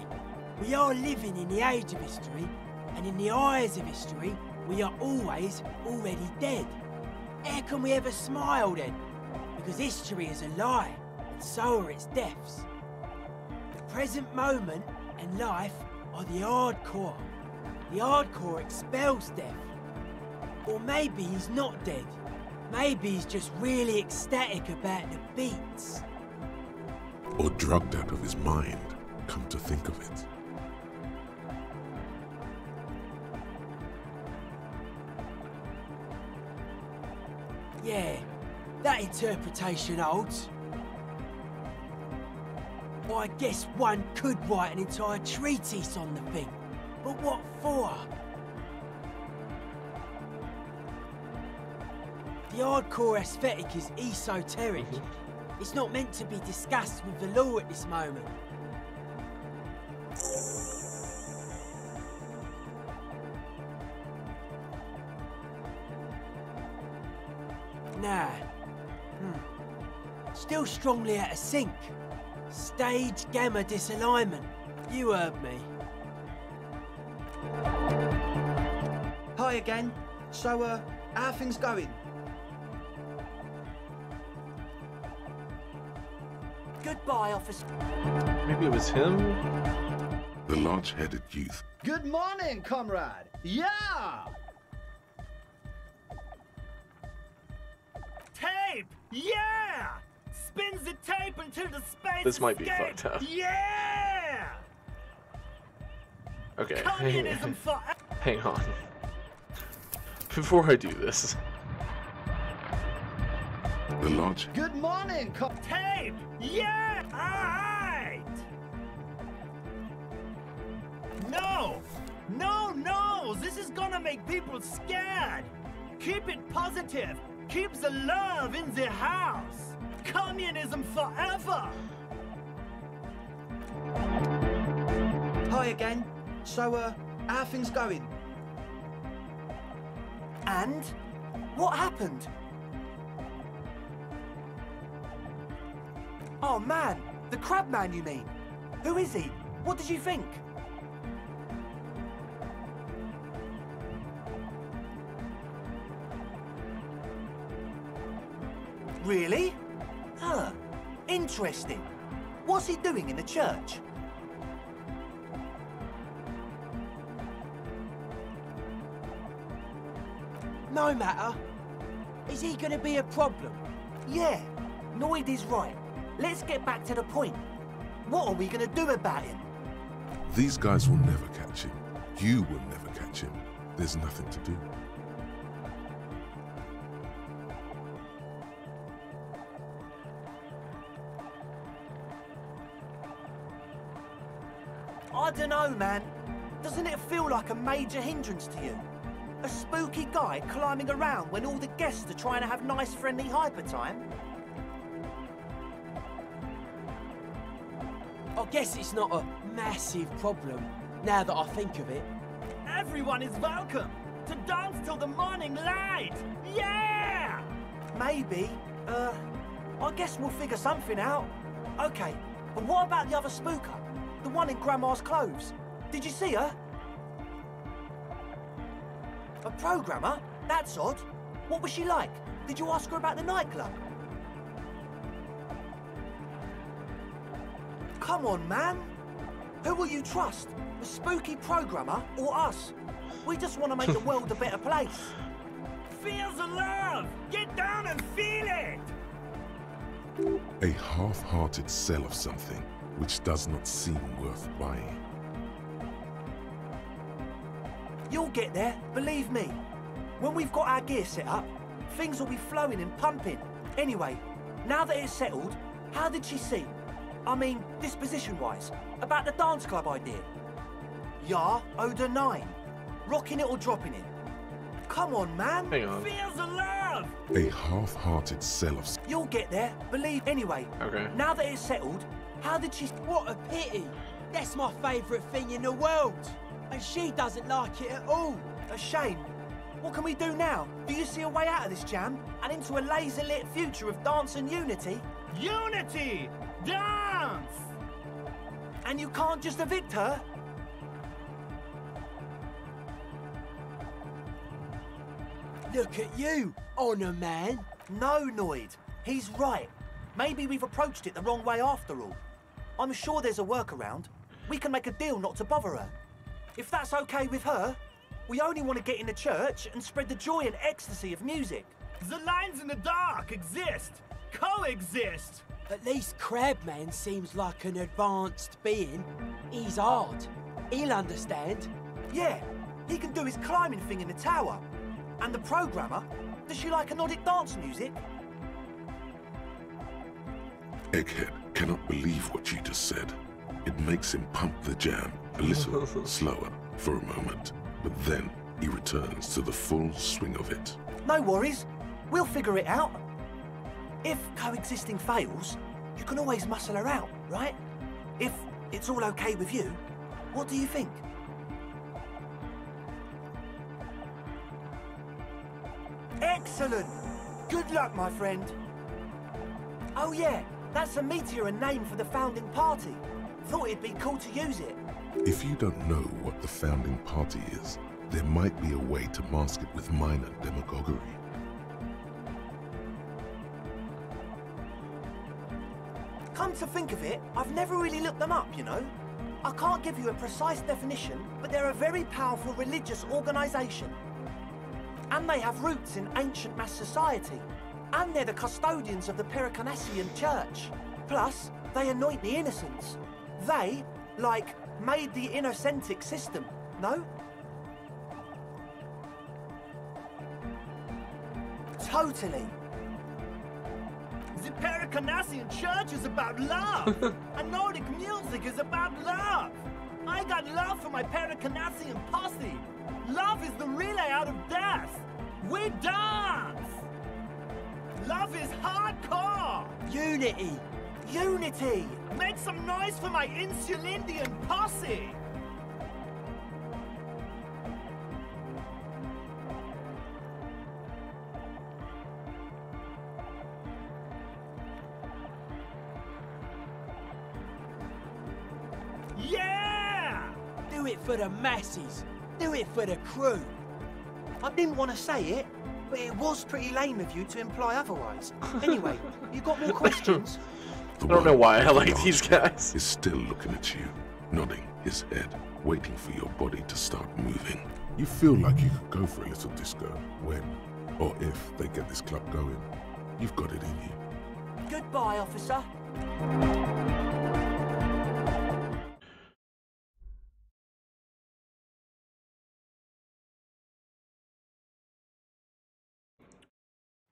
We are living in the age of history, and in the eyes of history, we are always already dead. How can we ever smile then? Because history is a lie, and so are its deaths. The present moment and life are the hardcore. The hardcore expels death. Or maybe he's not dead. Maybe he's just really ecstatic about the beats. Or drugged out of his mind, come to think of it. Yeah, that interpretation holds. I guess one could write an entire treatise on the thing. But what for? The hardcore aesthetic is esoteric. Mm-hmm. It's not meant to be discussed with the law at this moment. Strongly out of sync. Stage gamma disalignment. You heard me. Hi again. So, uh, how are things going? Goodbye, officer. Maybe it was him? The large-headed youth Good morning, comrade. Yeah! Tape! Yeah! Spins the tape until the space This might be escape. fucked up. Yeah! Okay. Communism for Hang on. Before I do this, The large Good morning, com- tape! Yeah! Alright! No! No, no! This is gonna make people scared! Keep it positive! Keep the love in the house! Communism forever! Hi again. So, uh, how things going? And? What happened? Oh, man. The crab man, you mean? Who is he? What did you think? Really? Huh. Interesting. What's he doing in the church? No matter. Is he gonna be a problem? Yeah, Noid is right. Let's get back to the point. What are we gonna do about him? These guys will never catch him. You will never catch him. There's nothing to do. I don't know, man. Doesn't it feel like a major hindrance to you? A spooky guy climbing around when all the guests are trying to have nice, friendly hyper time? I guess it's not a massive problem, now that I think of it. Everyone is welcome to dance till the morning light. Yeah! Maybe. Uh, I guess we'll figure something out. Okay, but what about the other spooker? The one in Grandma's clothes? Did you see her? A programmer? That's odd. What was she like? Did you ask her about the nightclub? Come on, man. Who will you trust? The spooky programmer or us? We just want to make the (laughs) world a better place. Feel the love! Get down and feel it! A half-hearted sell of something which does not seem worth buying. You'll get there, believe me. When we've got our gear set up, things will be flowing and pumping. Anyway, now that it's settled, how did she seem? I mean, disposition-wise, about the dance club idea. Yeah, Oda 9. Rocking it or dropping it? Come on, man. Hang on. Feel the love! A half-hearted sell-off. You'll get there, believe. Anyway, Okay. now that it's settled, how did she... What a pity! That's my favourite thing in the world! And she doesn't like it at all! A shame. What can we do now? Do you see a way out of this jam and into a laser-lit future of dance and unity? Unity! Dance! And you can't just evict her? Look at you, Honour Man! No, Noid. He's right. Maybe we've approached it the wrong way after all. I'm sure there's a workaround. We can make a deal not to bother her. If that's okay with her, we only want to get in the church and spread the joy and ecstasy of music. The lines in the dark exist! Coexist! At least Crabman seems like an advanced being. He's hard. He'll understand. Yeah, he can do his climbing thing in the tower. And the programmer, does she like Nordic dance music? Egghead cannot believe what you just said. It makes him pump the jam a little (laughs) slower for a moment, but then he returns to the full swing of it. No worries. We'll figure it out. If coexisting fails, you can always muscle her out, right? If it's all okay with you, what do you think? Excellent! Good luck, my friend. Oh yeah, that's a meteor and name for the founding party. Thought it'd be cool to use it. If you don't know what the founding party is, there might be a way to mask it with minor demagoguery. Come to think of it, I've never really looked them up, you know? I can't give you a precise definition, but they're a very powerful religious organisation. And they have roots in ancient mass society. And they're the custodians of the Pericanassian Church. Plus, they anoint the innocents. They, like, made the innocentic system, no? Totally. The Pericanassian Church is about love, (laughs) and Nordic music is about love. I got love for my Pericanassian posse. Love is the relay out of death. We dance. Love is hardcore. Unity! Unity! Make some noise for my Insulindian posse. Yeah! Do it for the masses! Do it for the crew! I didn't want to say it, but it was pretty lame of you to imply otherwise. (laughs) Anyway, you got more (laughs) questions? I don't know why I like these guys. Is still looking at you, nodding his head, waiting for your body to start moving. You feel like you could go for a little disco when, or if they get this club going. You've got it in you. Goodbye, officer.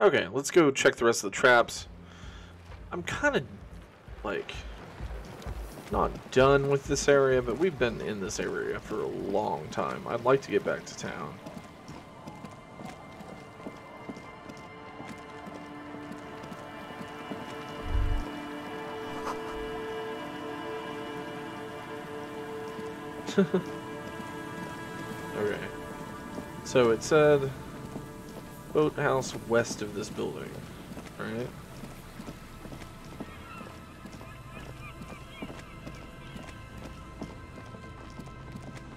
Okay, let's go check the rest of the traps. I'm kind of like not done with this area, but we've been in this area for a long time. I'd like to get back to town. (laughs) okay. So it said boathouse west of this building, right?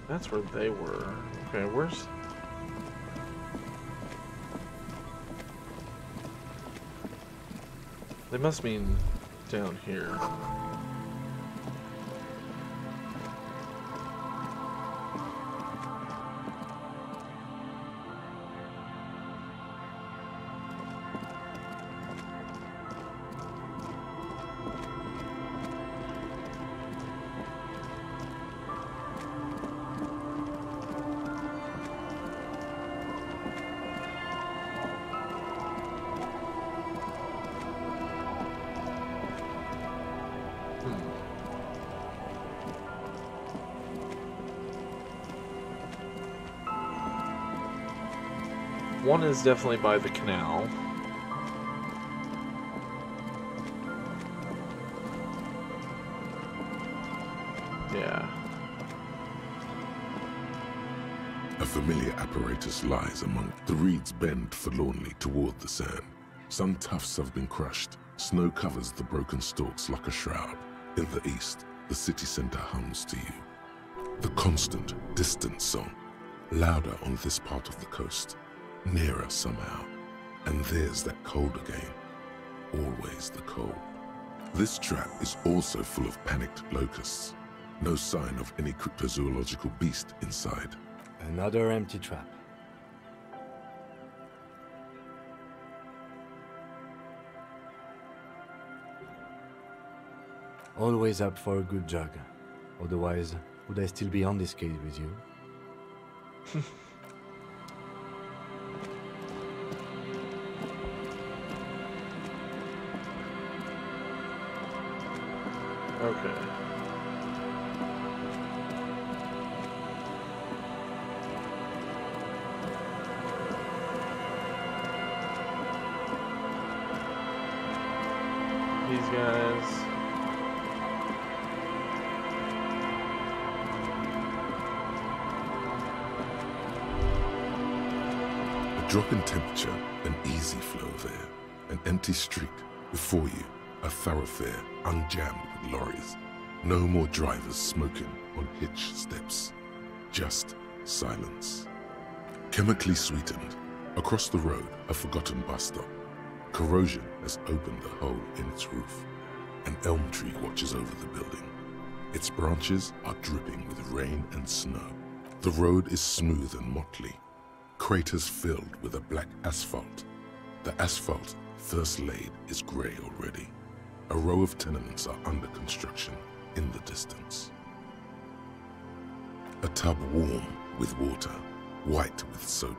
That's where they were. Okay, where's... They must mean down here. Is definitely by the canal. Yeah. A familiar apparatus lies among the reeds bend forlornly toward the sand. Some tufts have been crushed. Snow covers the broken stalks like a shroud. In the east, the city center hums to you. The constant, distant song, louder on this part of the coast, nearer somehow. And there's that cold again. Always the cold. This trap is also full of panicked locusts. No sign of any cryptozoological beast inside. Another empty trap. Always up for a good jog. Otherwise, would I still be on this case with you? (laughs) Okay. These guys. A drop in temperature, an easy flow there. An empty street. Before you, a thoroughfare unjammed with lorries. No more drivers smoking on hitch steps. Just silence. Chemically sweetened. Across the road, a forgotten bus stop. Corrosion has opened a hole in its roof. An elm tree watches over the building. Its branches are dripping with rain and snow. The road is smooth and motley, craters filled with a black asphalt. The asphalt, first laid, is grey already. A row of tenements are under construction in the distance. A tub warm with water, white with soap.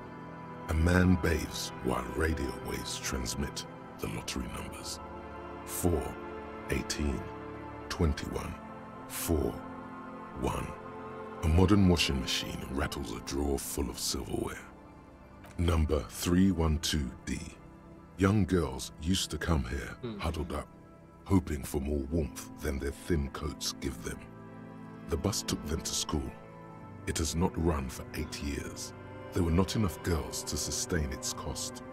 A man bathes while radio waves transmit the lottery numbers. 4, 18, 21, 4, 1. A modern washing machine rattles a drawer full of silverware. Number 312D. Young girls used to come here, hmm. huddled up, hoping for more warmth than their thin coats give them. The bus took them to school. It has not run for eight years. There were not enough girls to sustain its cost.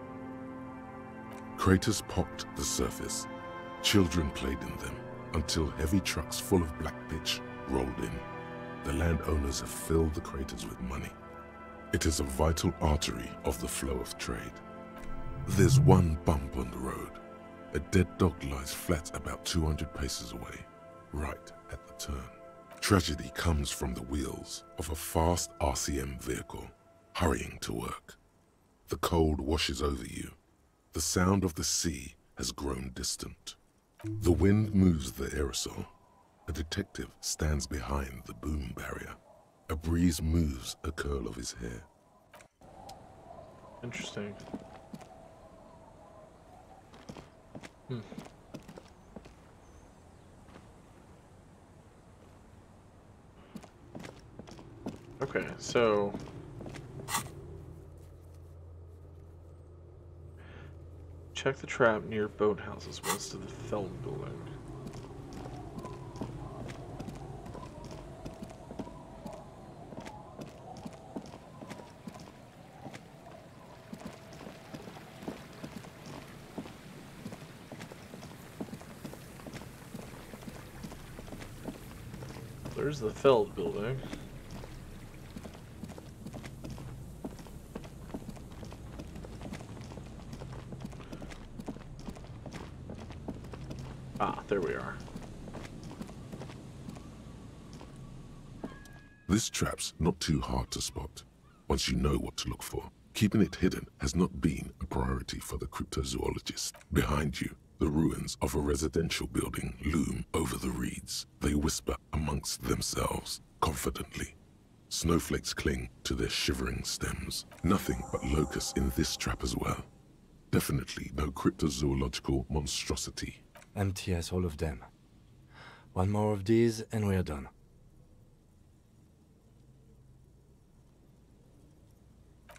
Craters pocked the surface. Children played in them until heavy trucks full of black pitch rolled in. The landowners have filled the craters with money. It is a vital artery of the flow of trade. There's one bump on the road. A dead dog lies flat about 200 paces away, right at the turn. Tragedy comes from the wheels of a fast RCM vehicle, hurrying to work. The cold washes over you. The sound of the sea has grown distant. The wind moves the aerosol. A detective stands behind the boom barrier. A breeze moves a curl of his hair. Interesting. Hmm. Okay, so check the trap near boathouses west of the Feld building. There's the Feld building. Ah, there we are. This trap's not too hard to spot, once you know what to look for. Keeping it hidden has not been a priority for the cryptozoologist. Behind you, the ruins of a residential building loom over the reeds. They whisper amongst themselves, confidently. Snowflakes cling to their shivering stems. Nothing but locusts in this trap as well. Definitely no cryptozoological monstrosity. Empty as all of them. One more of these and we're done.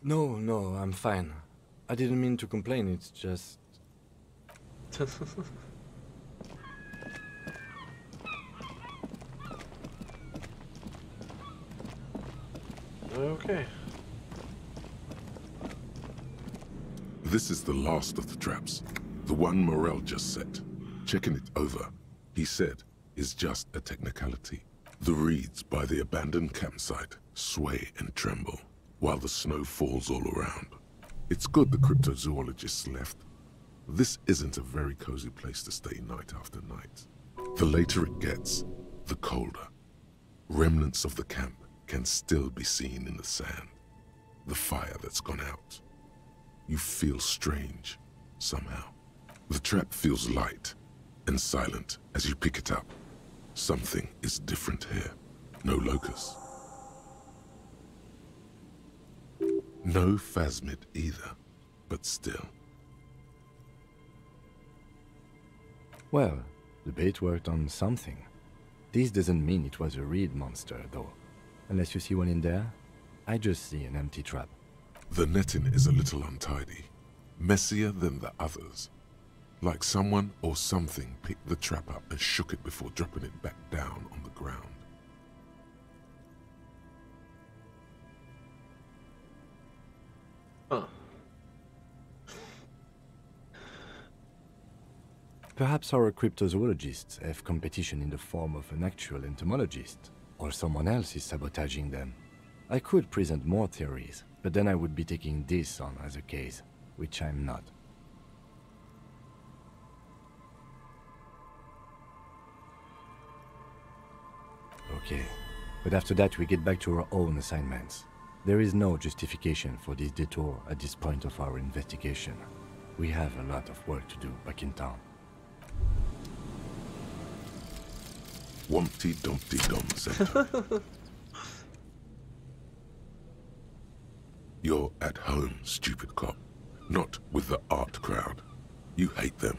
No, no, I'm fine. I didn't mean to complain, it's just... (laughs) okay. This is the last of the traps. The one Morell just set. Checking it over, he said, is just a technicality. The reeds by the abandoned campsite sway and tremble, while the snow falls all around. It's good the cryptozoologists left. This isn't a very cozy place to stay night after night. The later it gets, the colder. Remnants of the camp can still be seen in the sand. The fire that's gone out. You feel strange, somehow. The trap feels light and silent as you pick it up. Something is different here. No locust. No phasmid either, but still. Well, the bait worked on something. This doesn't mean it was a reed monster, though. Unless you see one in there, I just see an empty trap. The netting is a little untidy, messier than the others. Like someone or something picked the trap up and shook it before dropping it back down on the ground. Huh. Perhaps our cryptozoologists have competition in the form of an actual entomologist, or someone else is sabotaging them. I could present more theories, but then I would be taking this on as a case, which I'm not. Okay, but after that we get back to our own assignments. There is no justification for this detour at this point of our investigation. We have a lot of work to do back in town. Wumpty Dumpty Dum Center. (laughs) You're at home, stupid cop. Not with the art crowd. You hate them.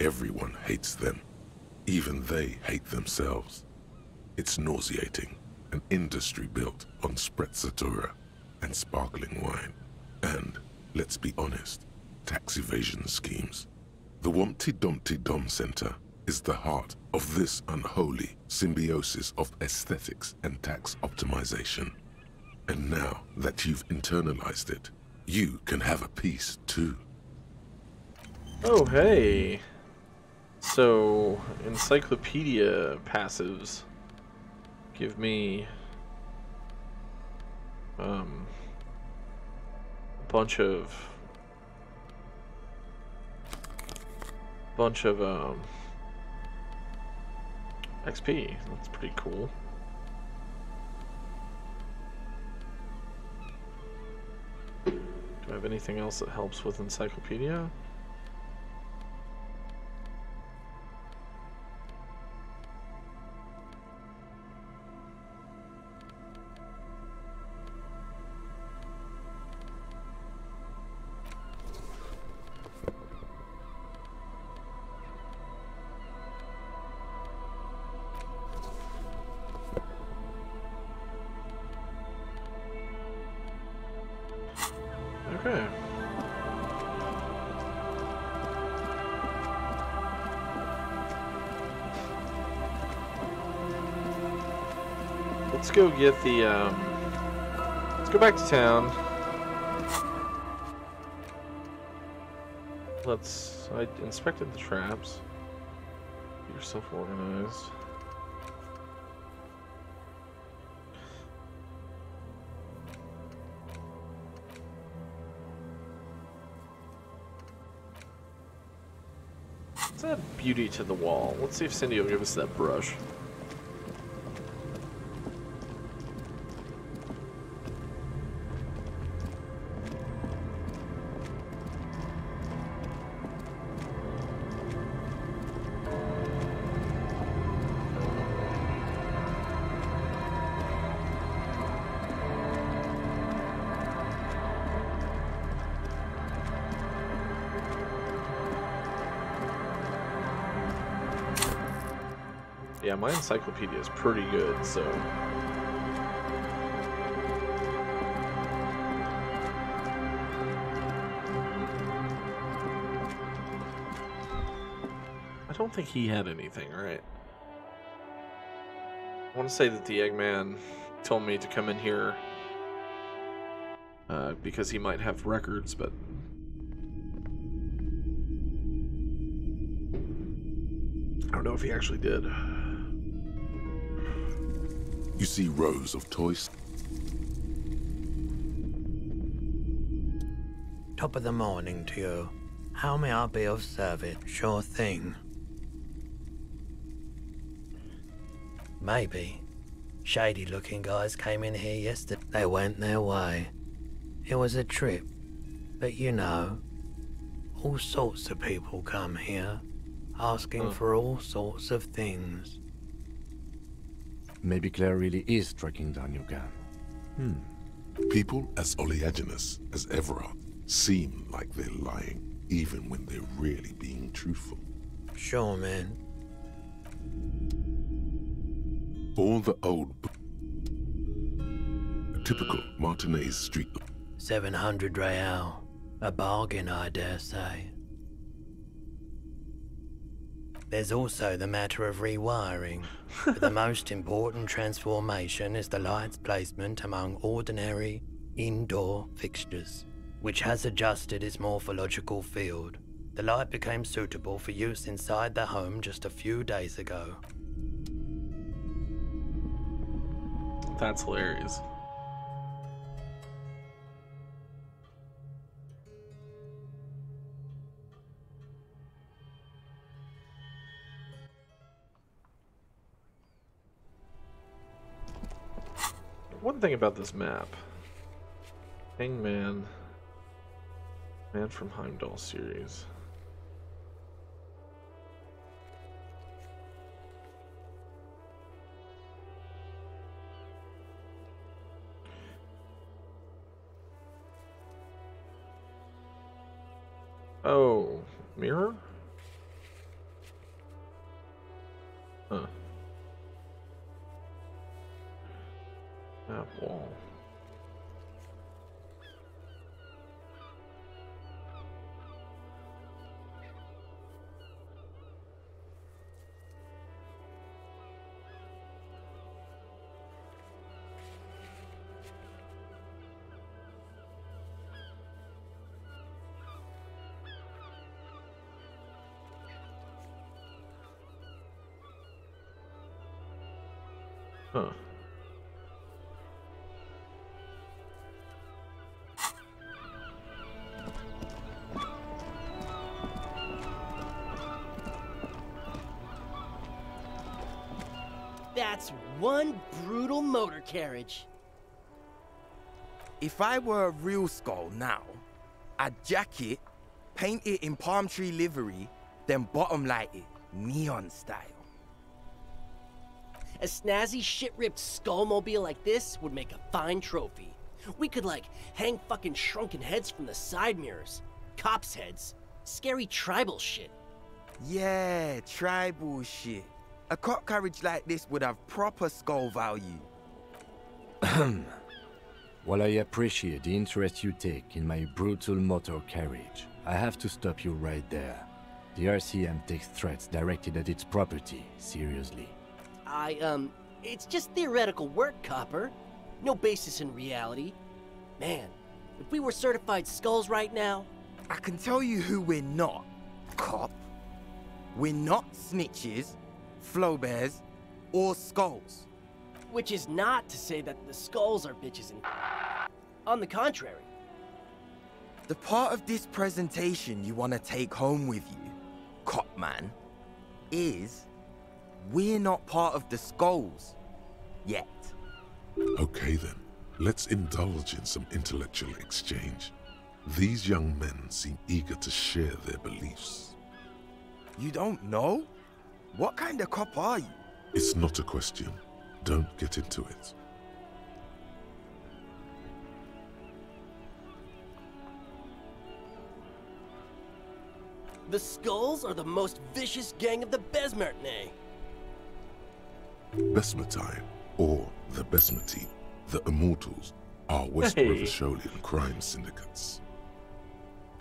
Everyone hates them. Even they hate themselves. It's nauseating. An industry built on sprezzatura and sparkling wine. And, let's be honest, tax evasion schemes. The Wumpty Dumpty Dum Center is the heart of this unholy symbiosis of aesthetics and tax optimization. And now that you've internalized it, you can have a piece too. Oh, hey. So, encyclopedia passives give me um, a bunch of bunch of um, XP. That's pretty cool. Do I have anything else that helps with encyclopedia? Let's go get the, um, let's go back to town. Let's, I inspected the traps. Get yourself organized. Let's add beauty to the wall. Let's see if Cindy will give us that brush. Encyclopedia is pretty good, so. I don't think he had anything, right? I want to say that the Eggman told me to come in here uh, because he might have records, but I don't know if he actually did. You see rows of toys. Top of the morning to you. How may I be of service? Sure thing. Maybe. Shady looking guys came in here yesterday. They went their way. It was a trip. But you know, all sorts of people come here, asking Huh. for all sorts of things. Maybe Claire really is tracking down Yugan. Hmm. People as oleaginous as Evrart seem like they're lying, even when they're really being truthful. Sure, man. All the old... b- Typical Martinaise street 700 real. A bargain, I dare say. There's also the matter of rewiring. the most important transformation is the light's placement among ordinary indoor fixtures, which has adjusted its morphological field. The light became suitable for use inside the home just a few days ago. That's hilarious. One thing about this map. Hangman. Man from Hjelmdall series. Oh, mirror? Huh. That's one brutal motor carriage. If I were a real skull now, I'd jack it, paint it in palm tree livery, then bottom light it, neon style. A snazzy shit-ripped skullmobile like this would make a fine trophy. We could, like, hang fucking shrunken heads from the side mirrors. Cops' heads. Scary tribal shit. Yeah, tribal shit. A cop carriage like this would have proper skull value. While I appreciate the interest you take in my brutal motor carriage, I have to stop you right there. The RCM takes threats directed at its property seriously. I, um, it's just theoretical work, Copper. No basis in reality. Man, if we were certified skulls right now... I can tell you who we're not, cop. We're not snitches, flow bears, or skulls. Which is not to say that the skulls are bitches and... (laughs) On the contrary. The part of this presentation you want to take home with you, cop man, is we're not part of the skulls. Yet. Okay then, let's indulge in some intellectual exchange. These young men seem eager to share their beliefs. You don't know? What kind of cop are you? It's not a question. Don't get into it. The Skulls are the most vicious gang of the Besmertne. Besmatine, or the Besmati, the Immortals, are West Hey. Revacholian crime syndicates.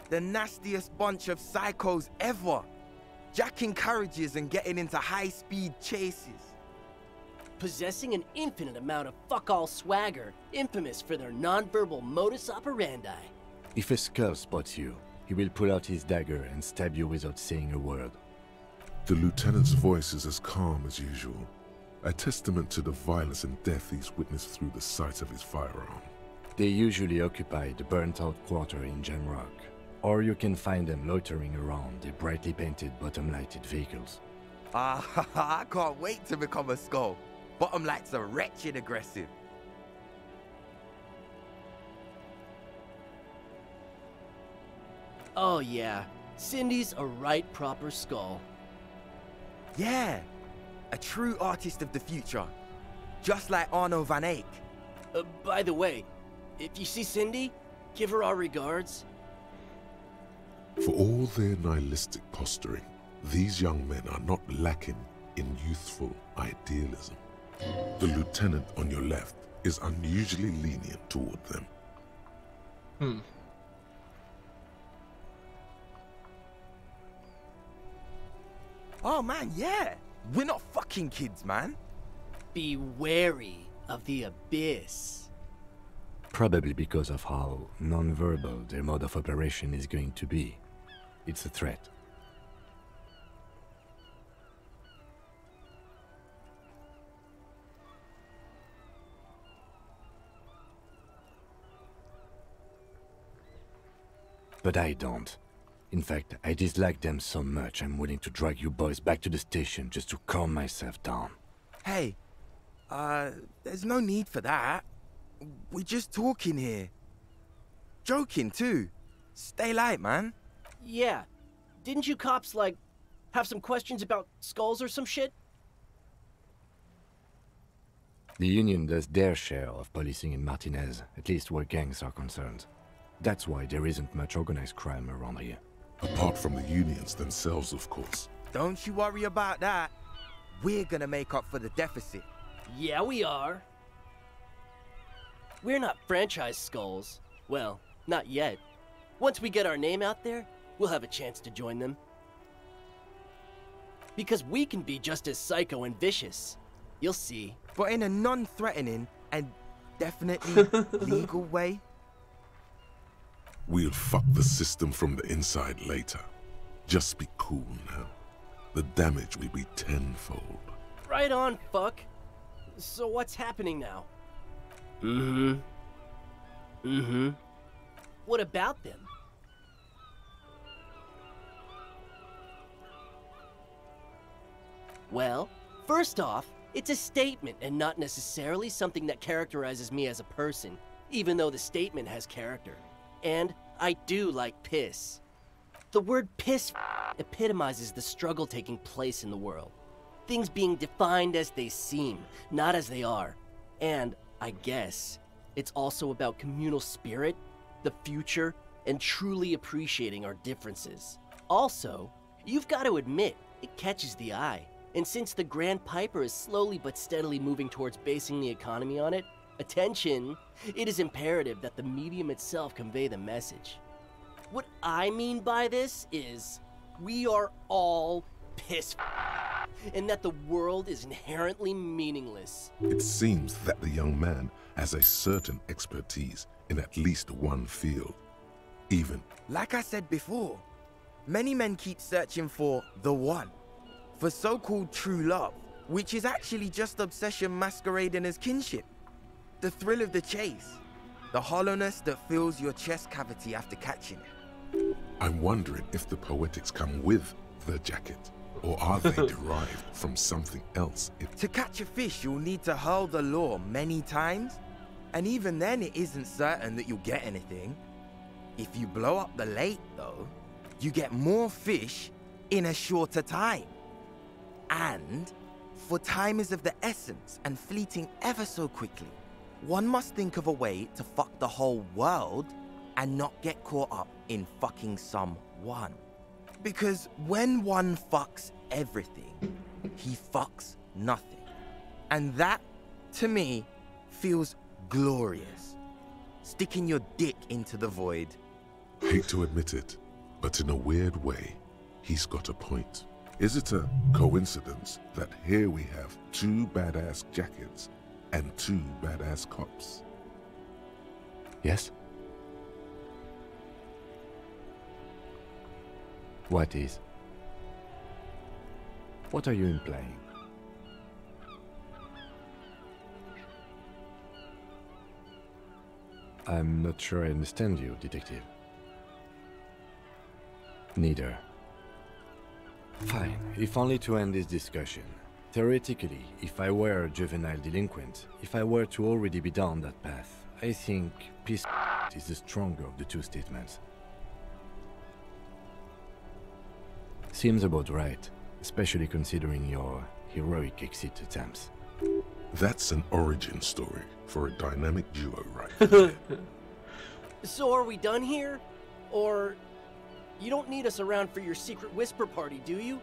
The nastiest bunch of psychos ever. Jacking carriages and getting into high-speed chases. Possessing an infinite amount of fuck-all swagger, infamous for their nonverbal modus operandi. If a skull spots you, he will pull out his dagger and stab you without saying a word. The lieutenant's voice is as calm as usual, a testament to the violence and death he's witnessed through the sight of his firearm. They usually occupy the burnt-out quarter in Jamrock, or you can find them loitering around the brightly painted bottom-lighted vehicles. Ah, I can't wait to become a skull. Bottom lights are wretched aggressive. Oh yeah, Cindy's a right proper skull. Yeah, a true artist of the future. Just like Arno van Eyck. Uh, by the way, if you see Cindy, give her our regards. For all their nihilistic posturing, these young men are not lacking in youthful idealism. The lieutenant on your left is unusually lenient toward them. Hmm. Oh man, yeah. We're not fucking kids, man. Be wary of the abyss. Probably because of how non-verbal their mode of operation is going to be. It's a threat. But I don't. In fact, I dislike them so much I'm willing to drag you boys back to the station just to calm myself down. Hey, uh, there's no need for that. We're just talking here. Joking, too. Stay light, man. Yeah. Didn't you cops, like, have some questions about skulls or some shit? The Union does their share of policing in Martinaise, at least where gangs are concerned. That's why there isn't much organized crime around here. Apart from the unions themselves, of course. Don't you worry about that. We're gonna make up for the deficit. Yeah, we are. We're not franchise skulls. Well, not yet. Once we get our name out there, we'll have a chance to join them. Because we can be just as psycho and vicious. You'll see. But in a non-threatening and definitely (laughs) legal way. We'll fuck the system from the inside later. Just be cool now. The damage will be tenfold. Right on, fuck. So what's happening now? Mm-hmm. Mm-hmm. What about them? Well, first off, It's a statement and not necessarily something that characterizes me as a person, even though the statement has character. And I do like piss. The word piss epitomizes the struggle taking place in the world. Things being defined as they seem, not as they are. And, I guess, it's also about communal spirit, the future, and truly appreciating our differences. Also, you've got to admit, it catches the eye. And since the Grand Piper is slowly but steadily moving towards basing the economy on it, attention, it is imperative that the medium itself convey the message. What I mean by this is, we are all piss and that the world is inherently meaningless. It seems that the young man has a certain expertise in at least one field. Even. Like I said before, many men keep searching for the one, for so called true love, which is actually just obsession masquerading as kinship. The thrill of the chase, the hollowness that fills your chest cavity after catching it. I'm wondering if the poetics come with the jacket, or are they (laughs) derived from something else? If To catch a fish, you'll need to hurl the lure many times, and even then it isn't certain that you'll get anything. If you blow up the lake, though, you get more fish in a shorter time. And, for time is of the essence and fleeting ever so quickly, one must think of a way to fuck the whole world and not get caught up in fucking some one. Because when one fucks everything, he fucks nothing. And that, to me, feels glorious. Sticking your dick into the void. Hate to admit it, but in a weird way, he's got a point. Is it a coincidence that here we have two badass jackets and two badass cops? Yes? What is? What are you implying? I'm not sure I understand you, Detective. Neither. Fine, if only to end this discussion. Theoretically, if I were a juvenile delinquent, if I were to already be down that path, I think peace is the stronger of the two statements. Seems about right, especially considering your heroic exit attempts. That's an origin story for a dynamic duo, right? (laughs) So are we done here? Or you don't need us around for your secret whisper party, do you?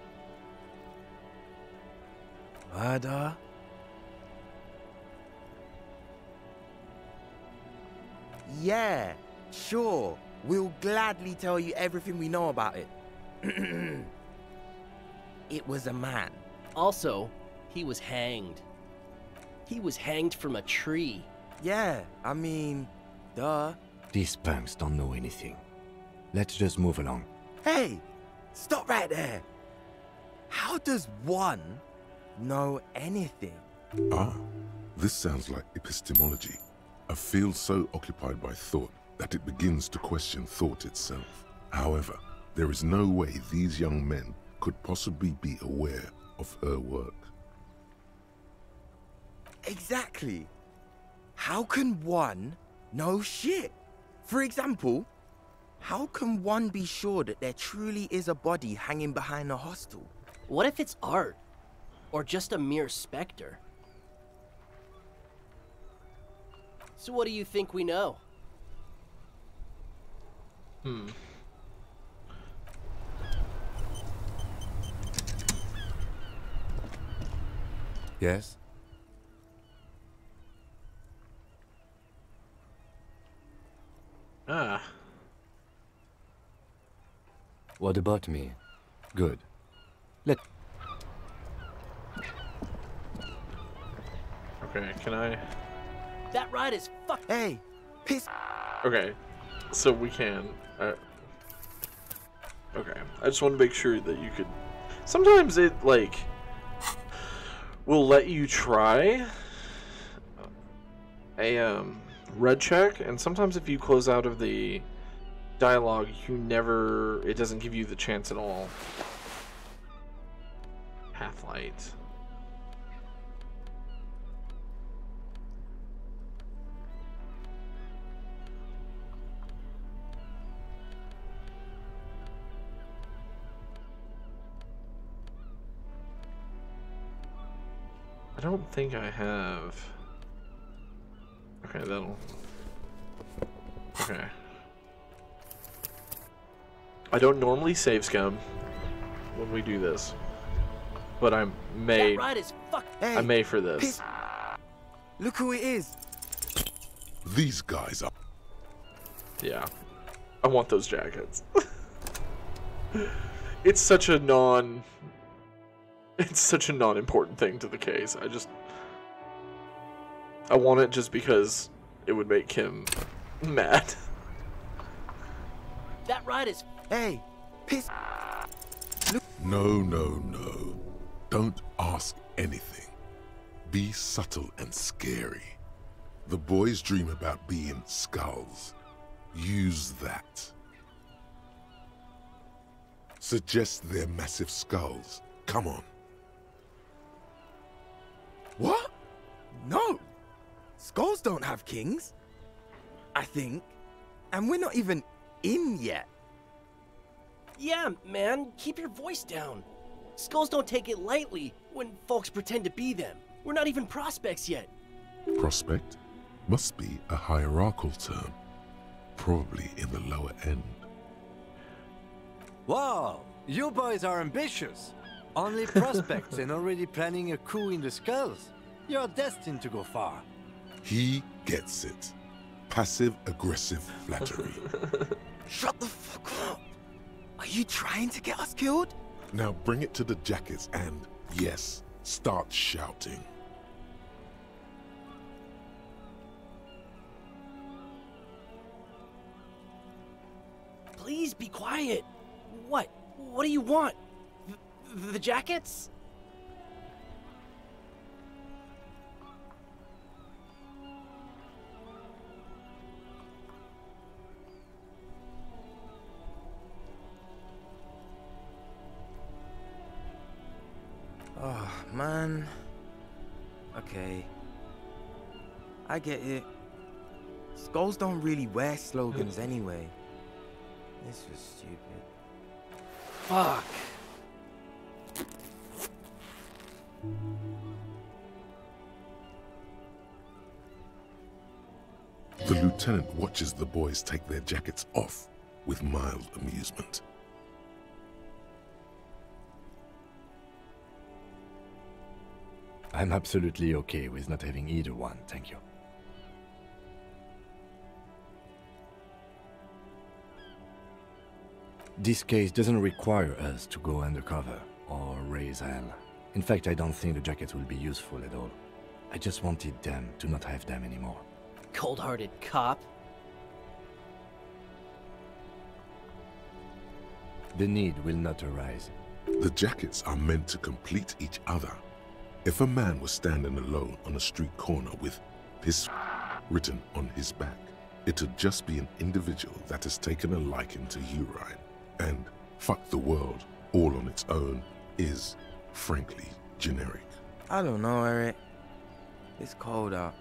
Murder? Yeah, sure. We'll gladly tell you everything we know about it. (clears throat) it was a man. Also, he was hanged. He was hanged from a tree. Yeah, I mean, duh. These punks don't know anything. Let's just move along. Hey, stop right there. How does one know anything? Ah, this sounds like epistemology, a field so occupied by thought that it begins to question thought itself. However, there is no way these young men could possibly be aware of her work. Exactly. How can one know shit? For example, how can one be sure that there truly is a body hanging behind a hostel? What if it's art? Or just a mere specter? So what do you think we know? Hmm. Yes? Ah. What about me? Good. Let. Okay, can I? That ride is fuck. Hey, peace. Okay, so we can. Uh, okay, I just want to make sure that you could. Sometimes it like will let you try a um, red check, and sometimes if you close out of the dialogue, you never. It doesn't give you the chance at all. Pathlight. I don't think I have. Okay, that'll. Okay. I don't normally save scum when we do this, but I'm may. That ride is fuck. I may for this. Look who it is. These guys are. Yeah, I want those jackets. (laughs) it's such a non. (laughs) It's such a non-important thing to the case. I just. I want it just because it would make him mad. (laughs) That ride is. Hey, peace... No, no, no. Don't ask anything. Be subtle and scary. The boys dream about being skulls. Use that. Suggest they're massive skulls. Come on. What? No. Skulls don't have kings. I think. And we're not even in yet. Yeah, man, keep your voice down. Skulls don't take it lightly when folks pretend to be them. We're not even prospects yet. Prospect must be a hierarchical term, probably in the lower end. Wow, you boys are ambitious. Only prospects and already planning a coup in the skulls. You're destined to go far. He gets it. Passive aggressive flattery. (laughs) Shut the fuck up. Are you trying to get us killed? now bring it to the jackets and, yes, start shouting. Please be quiet. What? What do you want? Th- the jackets? Oh, man. Okay. I get it. Skulls don't really wear slogans hmm. anyway. This was stupid. Fuck. The lieutenant watches the boys take their jackets off with mild amusement. I'm absolutely okay with not having either one, thank you. This case doesn't require us to go undercover or raise hell. In fact, I don't think the jackets will be useful at all. I just wanted them to not have them anymore. Cold hearted cop. The need will not arise. The jackets are meant to complete each other. If a man was standing alone on a street corner with piss written on his back, it'd just be an individual that has taken a liking to urine. And fuck the world, all on its own, is, frankly, generic. I don't know, Eric. It's cold out.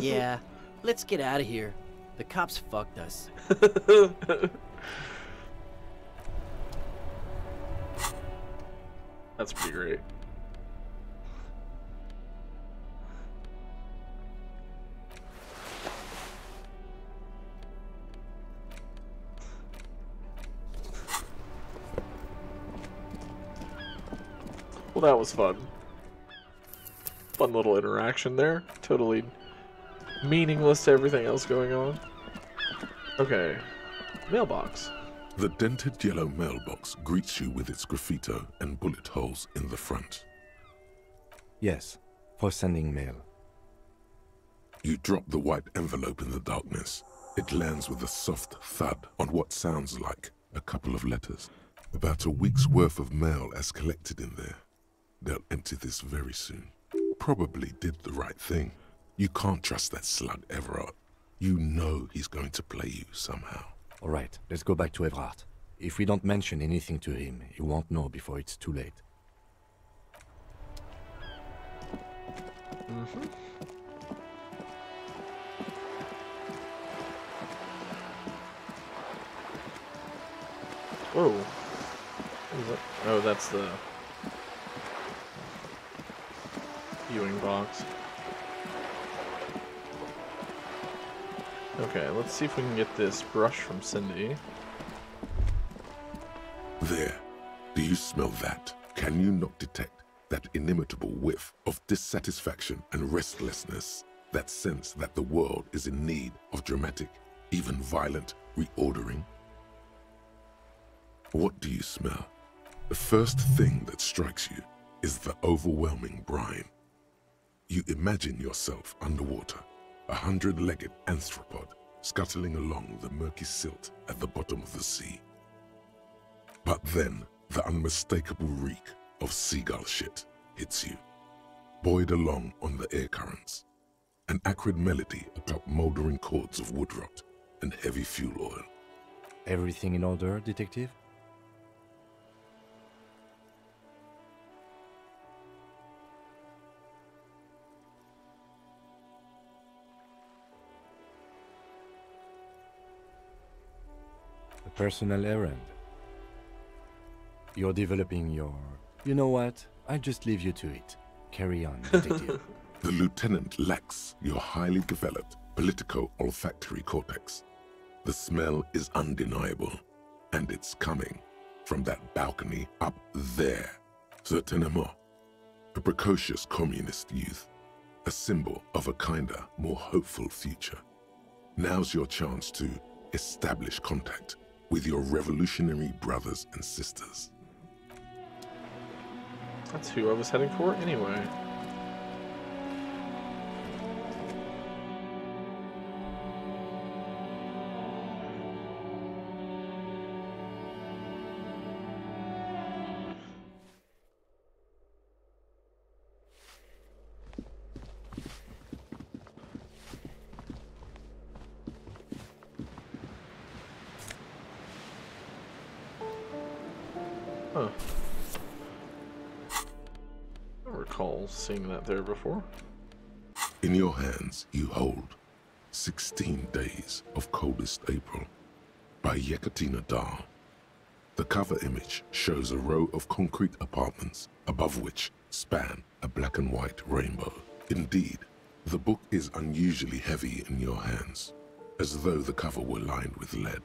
yeah, (laughs) let's get out of here. The cops fucked us. (laughs) That's pretty great. Well, that was fun. Fun little interaction there. Totally meaningless to everything else going on. Okay. Mailbox. The dented yellow mailbox greets you with its graffito and bullet holes in the front. Yes, for sending mail. You drop the white envelope in the darkness. It lands with a soft thud on what sounds like a couple of letters. About a week's worth of mail as collected in there. They'll empty this very soon. Probably did the right thing. You can't trust that slug Evrart. You know he's going to play you somehow. All right, let's go back to Evrart. If we don't mention anything to him, he won't know before it's too late. Mm-hmm. Oh. Whoa. That? Oh, that's the... viewing box. Okay, let's see if we can get this brush from Cindy. There. Do you smell that? Can you not detect that inimitable whiff of dissatisfaction and restlessness? That sense that the world is in need of dramatic, even violent reordering? What do you smell? The first thing that strikes you is the overwhelming brine. You imagine yourself underwater, a hundred-legged anthropod scuttling along the murky silt at the bottom of the sea. But then, the unmistakable reek of seagull shit hits you, buoyed along on the air currents. An acrid melody atop mouldering cords of wood rot and heavy fuel oil. Everything in order, detective? Personal errand. You're developing your... You know what? I just leave you to it. Carry on, (laughs) detective. The lieutenant lacks your highly developed politico-olfactory cortex. The smell is undeniable, and it's coming from that balcony up there. Certainement. A precocious communist youth, a symbol of a kinder, more hopeful future. Now's your chance to establish contact with your revolutionary brothers and sisters. That's who I was heading for anyway. There before. In your hands, you hold 16 Days of Coldest April by Yekatina Dahl. The cover image shows a row of concrete apartments above which span a black and white rainbow. Indeed, the book is unusually heavy in your hands, as though the cover were lined with lead.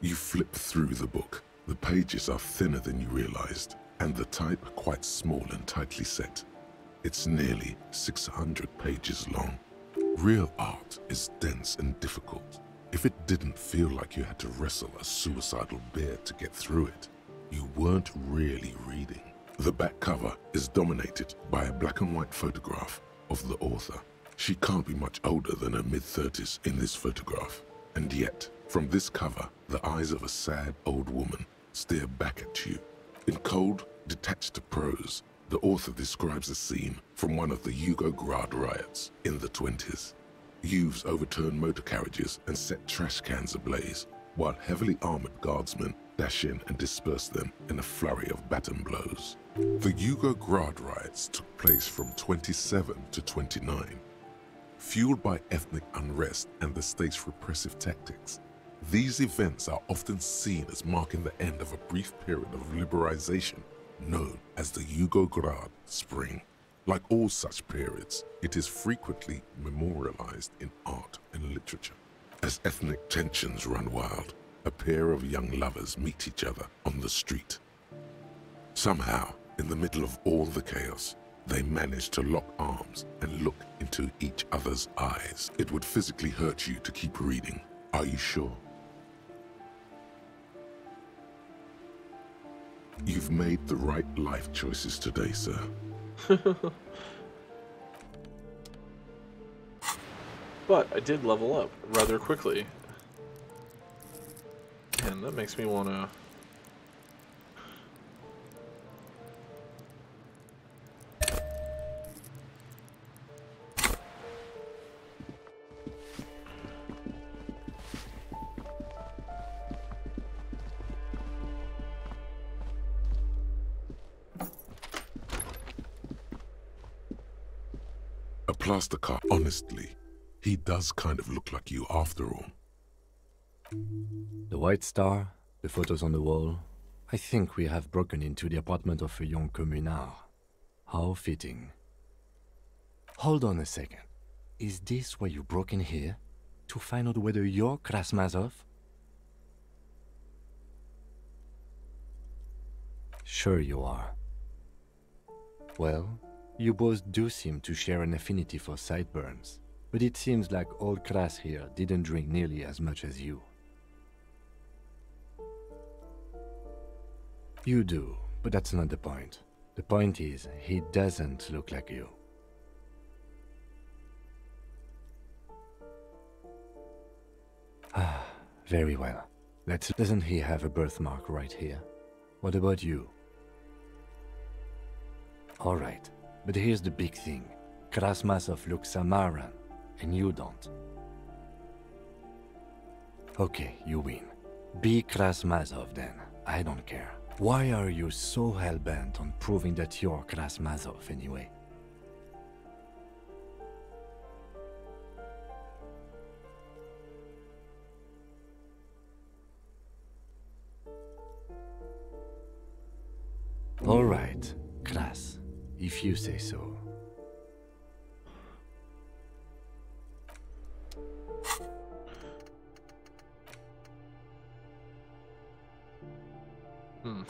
You flip through the book. The pages are thinner than you realized, and the type quite small and tightly set. It's nearly 600 pages long. Real art is dense and difficult. If it didn't feel like you had to wrestle a suicidal bear to get through it, you weren't really reading. The back cover is dominated by a black and white photograph of the author. She can't be much older than her mid-30s in this photograph. And yet, from this cover, the eyes of a sad old woman stare back at you. In cold, detached prose, the author describes a scene from one of the Yugograd riots in the 20s. Youths overturn motor carriages and set trash cans ablaze, while heavily armored guardsmen dash in and disperse them in a flurry of baton blows. The Yugograd riots took place from 27 to 29. Fueled by ethnic unrest and the state's repressive tactics, these events are often seen as marking the end of a brief period of liberalization known as the Yugograd Spring. Like all such periods, it is frequently memorialized in art and literature. As ethnic tensions run wild, a pair of young lovers meet each other on the street. Somehow, in the middle of all the chaos, they manage to lock arms and look into each other's eyes. It would physically hurt you to keep reading. Are you sure? You've made the right life choices today, sir. (laughs) but I did level up rather quickly. And that makes me want to... Honestly, he does kind of look like you after all. The White Star, the photos on the wall. I think we have broken into the apartment of a young communard. How fitting. Hold on a second. Is this why you broke in here? To find out whether you're Kras Mazov? Sure you are. Well, you both do seem to share an affinity for sideburns, but it seems like old Kras here didn't drink nearly as much as you. You do, but that's not the point. The point is, he doesn't look like you. Ah, very well. Let's. Doesn't he have a birthmark right here? What about you? Alright, but here's the big thing. Kras Mazov looks Samaran, and you don't. Okay, you win. Be Kras Mazov then. I don't care. Why are you so hell-bent on proving that you're Kras Mazov anyway? All right, Kras, if you say so. Hmm.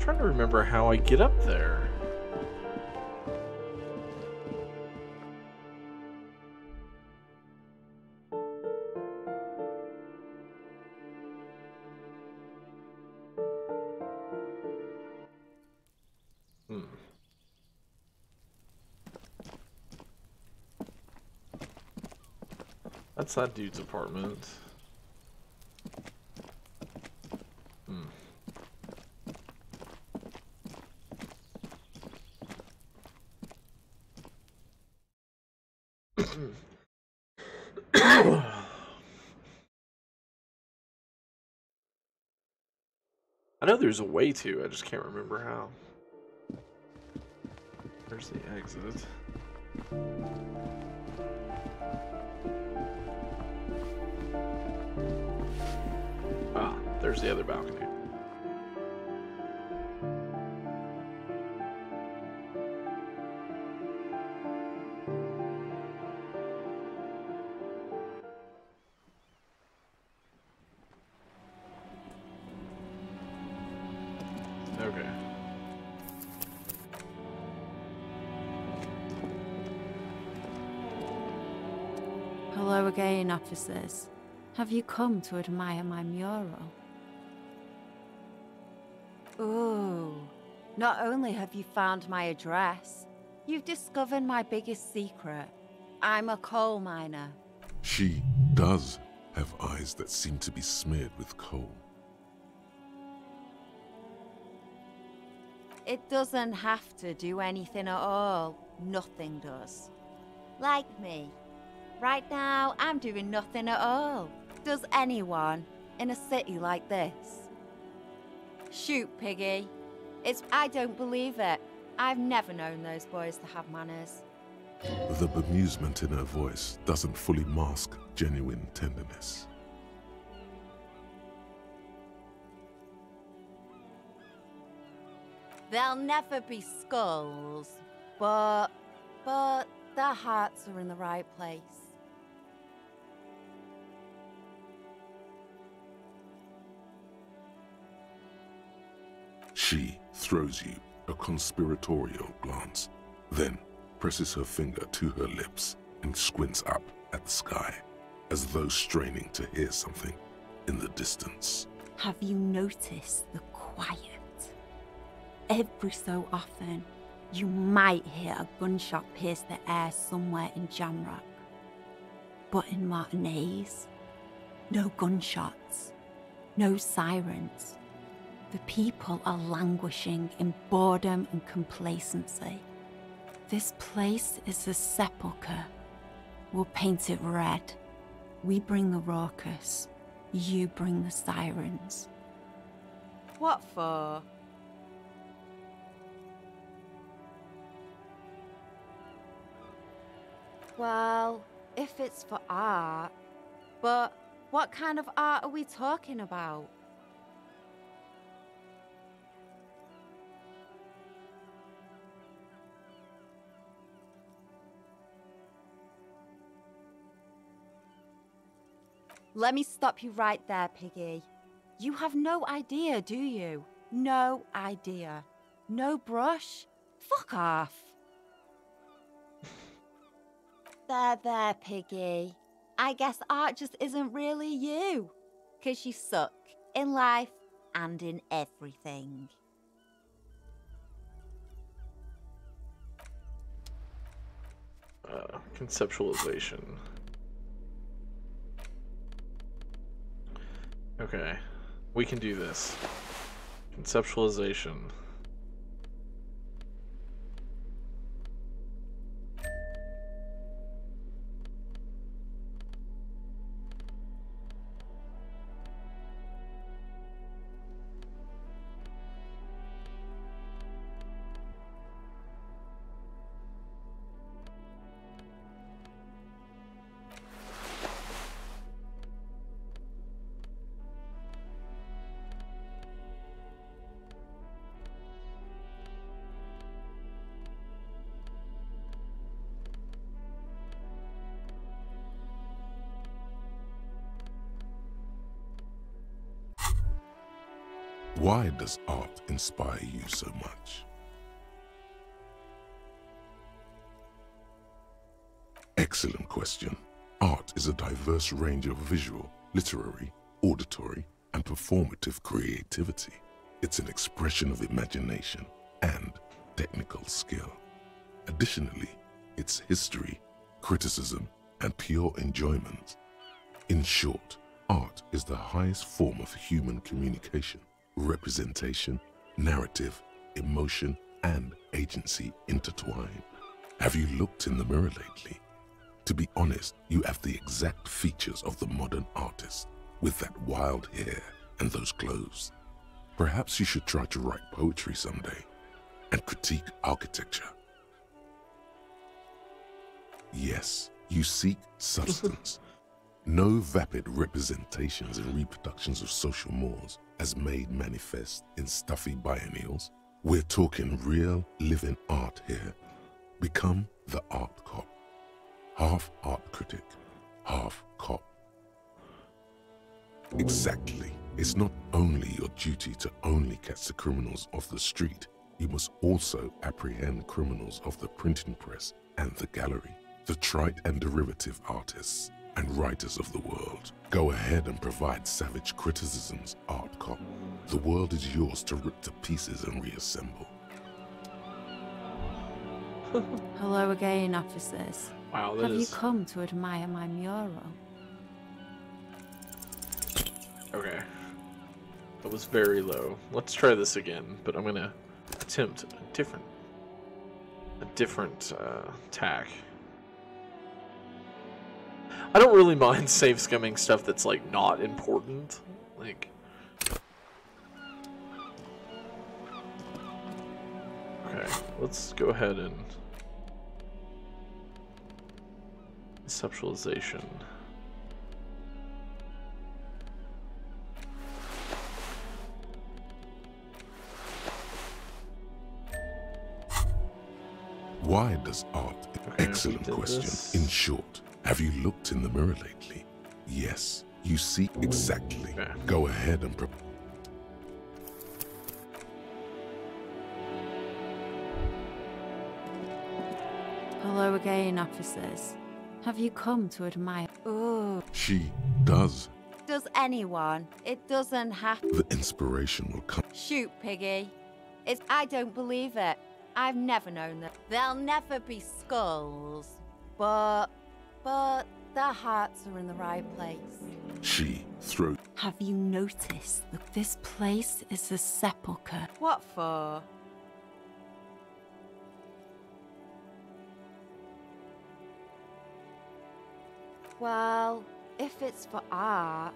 Trying to remember how I get up there. That's that dude's apartment. Hmm. (coughs) I know there's a way to, I just can't remember how. There's the exit. There's the other balcony. Okay. Hello again, officers. Have you come to admire my mural? Not only have you found my address, you've discovered my biggest secret. I'm a coal miner. She does have eyes that seem to be smeared with coal. It doesn't have to do anything at all. Nothing does. Like me. Right now, I'm doing nothing at all. Does anyone in a city like this? Shoot, Piggy. It's. I don't believe it. I've never known those boys to have manners. The bemusement in her voice doesn't fully mask genuine tenderness. They'll never be skulls, but. but their hearts are in the right place. She throws you a conspiratorial glance, then presses her finger to her lips and squints up at the sky, as though straining to hear something in the distance. Have you noticed the quiet? Every so often, you might hear a gunshot pierce the air somewhere in Jamrock. But in Martinaise, no gunshots, no sirens. The people are languishing in boredom and complacency. This place is a sepulchre. We'll paint it red. We bring the raucous. You bring the sirens. What for? Well, if it's for art. But what kind of art are we talking about? Let me stop you right there, Piggy. You have no idea, do you? No idea. No brush? Fuck off. (laughs) there, there, Piggy. I guess art just isn't really you. Because you suck in life and in everything. Uh, conceptualization. Okay, we can do this. Conceptualization. Does art inspire you so much? Excellent question. Art is a diverse range of visual, literary, auditory, and performative creativity. It's an expression of imagination and technical skill. Additionally, it's history, criticism, and pure enjoyment. In short, art is the highest form of human communication, representation, narrative, emotion, and agency intertwine. Have you looked in the mirror lately? To be honest, you have the exact features of the modern artist, with that wild hair and those clothes. Perhaps you should try to write poetry someday and critique architecture. Yes, you seek substance. (laughs) no vapid representations and reproductions of social mores as made manifest in stuffy biennials. We're talking real living art here. Become the art cop. Half art critic, half cop. Exactly. It's not only your duty to only catch the criminals off the street, you must also apprehend criminals of the printing press and the gallery, the trite and derivative artists and writers of the world. Go ahead and provide savage criticisms, art cop. The world is yours to rip to pieces and reassemble. (laughs) Hello again, officers. Wow, that Have you come to admire my mural? Okay. That was very low. Let's try this again, but I'm gonna attempt a different, a different uh, tack. I don't really mind (laughs) save skimming stuff that's like not important. Like, okay, let's go ahead and conceptualization. Why does art? Okay, Excellent question. this. In short, have you looked in the mirror lately? Yes, you see exactly. Go ahead and prepare. Hello again, officers. Have you come to admire? Oh. She does. Does anyone? It doesn't have. The inspiration will come. Shoot, Piggy. It's. I don't believe it. I've never known that. There'll never be skulls, but, but their hearts are in the right place. She throws. Have you noticed that this place is a sepulchre? What for? Well, if it's for art.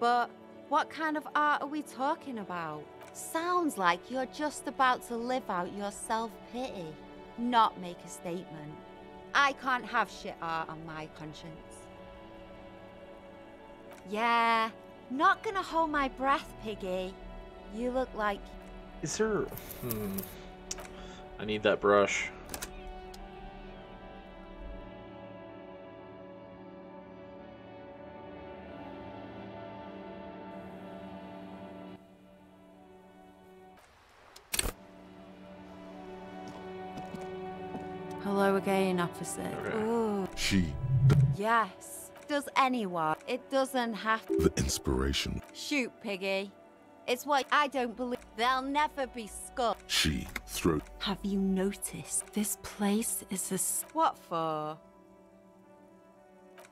But what kind of art are we talking about? Sounds like you're just about to live out your self pity, not make a statement. I can't have shit art on my conscience. Yeah, not gonna hold my breath, Piggy. You look like. Is there. Hmm. I need that brush. Hello again, officer. Ooh. She, Yes. Does anyone? It doesn't have the inspiration. Shoot, Piggy. It's what I don't believe. They'll never be skull. She, throat. Have you noticed this place is a. s- What for?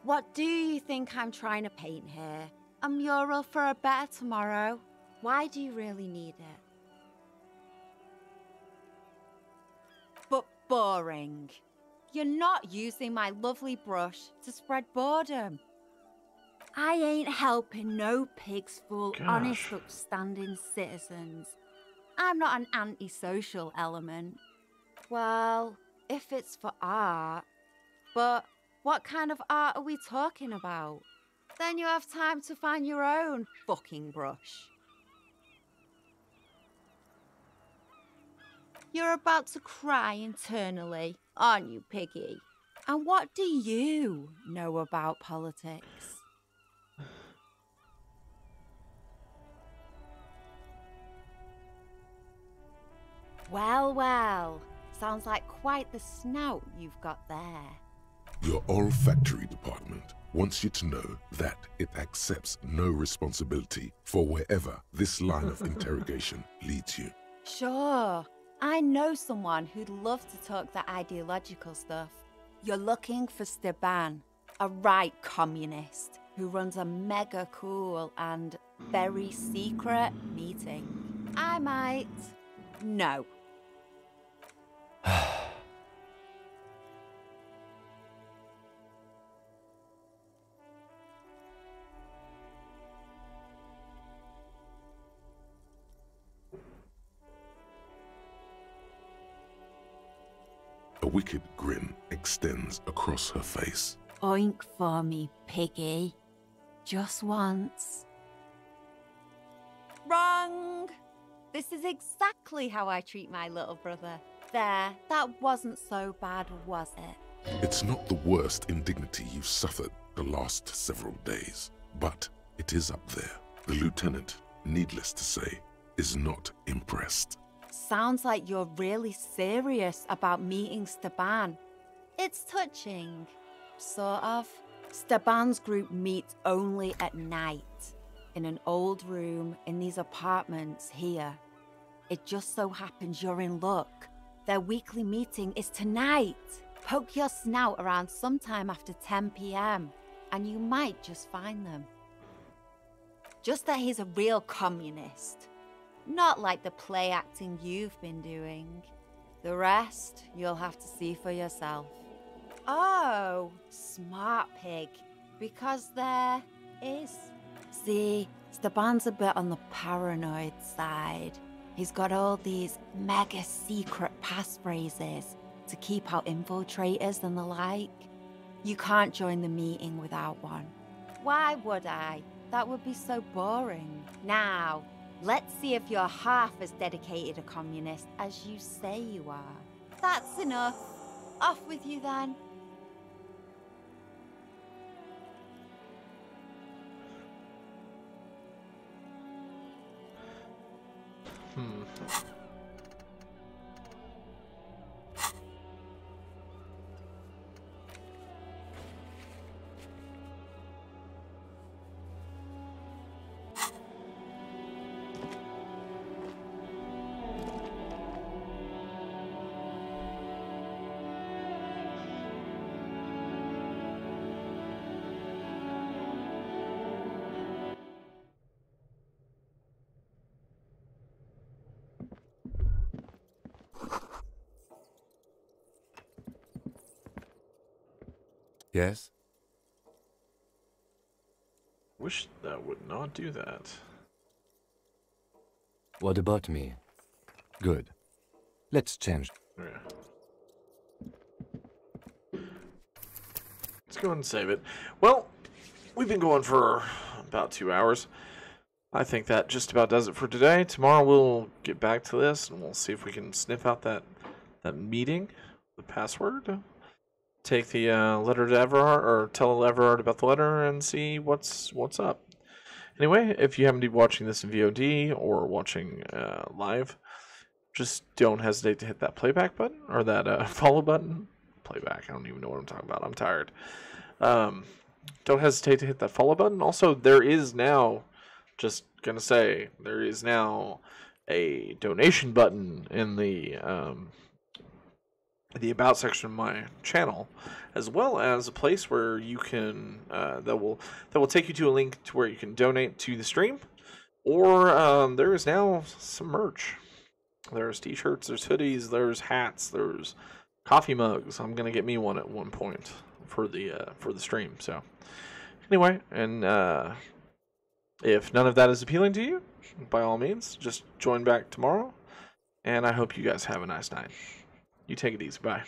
What do you think I'm trying to paint here? A mural for a better tomorrow? Why do you really need it? Boring. You're not using my lovely brush to spread boredom. I ain't helping no pigs fool honest, upstanding citizens. I'm not an antisocial element. Well, if it's for art. But what kind of art are we talking about? Then you have time to find your own fucking brush. You're about to cry internally, aren't you, Piggy? And what do you know about politics? Well, well. Sounds like quite the snout you've got there. Your olfactory department wants you to know that it accepts no responsibility for wherever this line of (laughs) interrogation leads you. Sure. I know someone who'd love to talk that ideological stuff. You're looking for Steban, a right communist who runs a mega cool and very secret meeting. I might. No. A wicked grin extends across her face. Oink for me, piggy. Just once. Wrong! This is exactly how I treat my little brother. There, that wasn't so bad, was it? It's not the worst indignity you've suffered the last several days, but it is up there. The lieutenant, needless to say, is not impressed. Sounds like you're really serious about meeting Steban. It's touching. Sort of. Steban's group meets only at night, in an old room in these apartments here. It just so happens you're in luck. Their weekly meeting is tonight. Poke your snout around sometime after 10 pm, and you might just find them. Just that he's a real communist. Not like the play acting you've been doing. The rest you'll have to see for yourself. Oh, smart pig. Because there is. See, Steban's a bit on the paranoid side. He's got all these mega secret passphrases to keep out infiltrators and the like. You can't join the meeting without one. Why would I? That would be so boring. Now, let's see if you're half as dedicated a communist as you say you are. That's enough. Off with you then. Hmm. Yes? Wish that would not do that. What about me? Good. Let's change. Yeah. Let's go ahead and save it. Well, we've been going for about two hours. I think that just about does it for today. Tomorrow we'll get back to this and we'll see if we can sniff out that that meeting, the password. Take the uh, letter to Evrart or tell Evrart about the letter and see what's what's up. Anyway, if you happen to be watching this in VOD or watching uh, live, just don't hesitate to hit that playback button or that uh, (laughs) follow button. Playback. I don't even know what I'm talking about. I'm tired. Um, don't hesitate to hit that follow button. Also, there is now, just gonna say, there is now a donation button in the um, the about section of my channel, as well as a place where you can uh, that will that will take you to a link to where you can donate to the stream, or um, there is now some merch. There's t-shirts, there's hoodies, there's hats, there's coffee mugs. I'm gonna get me one at one point for the uh, for the stream. So anyway, and uh, if none of that is appealing to you, by all means, just join back tomorrow. And I hope you guys have a nice night. You take it easy. Bye.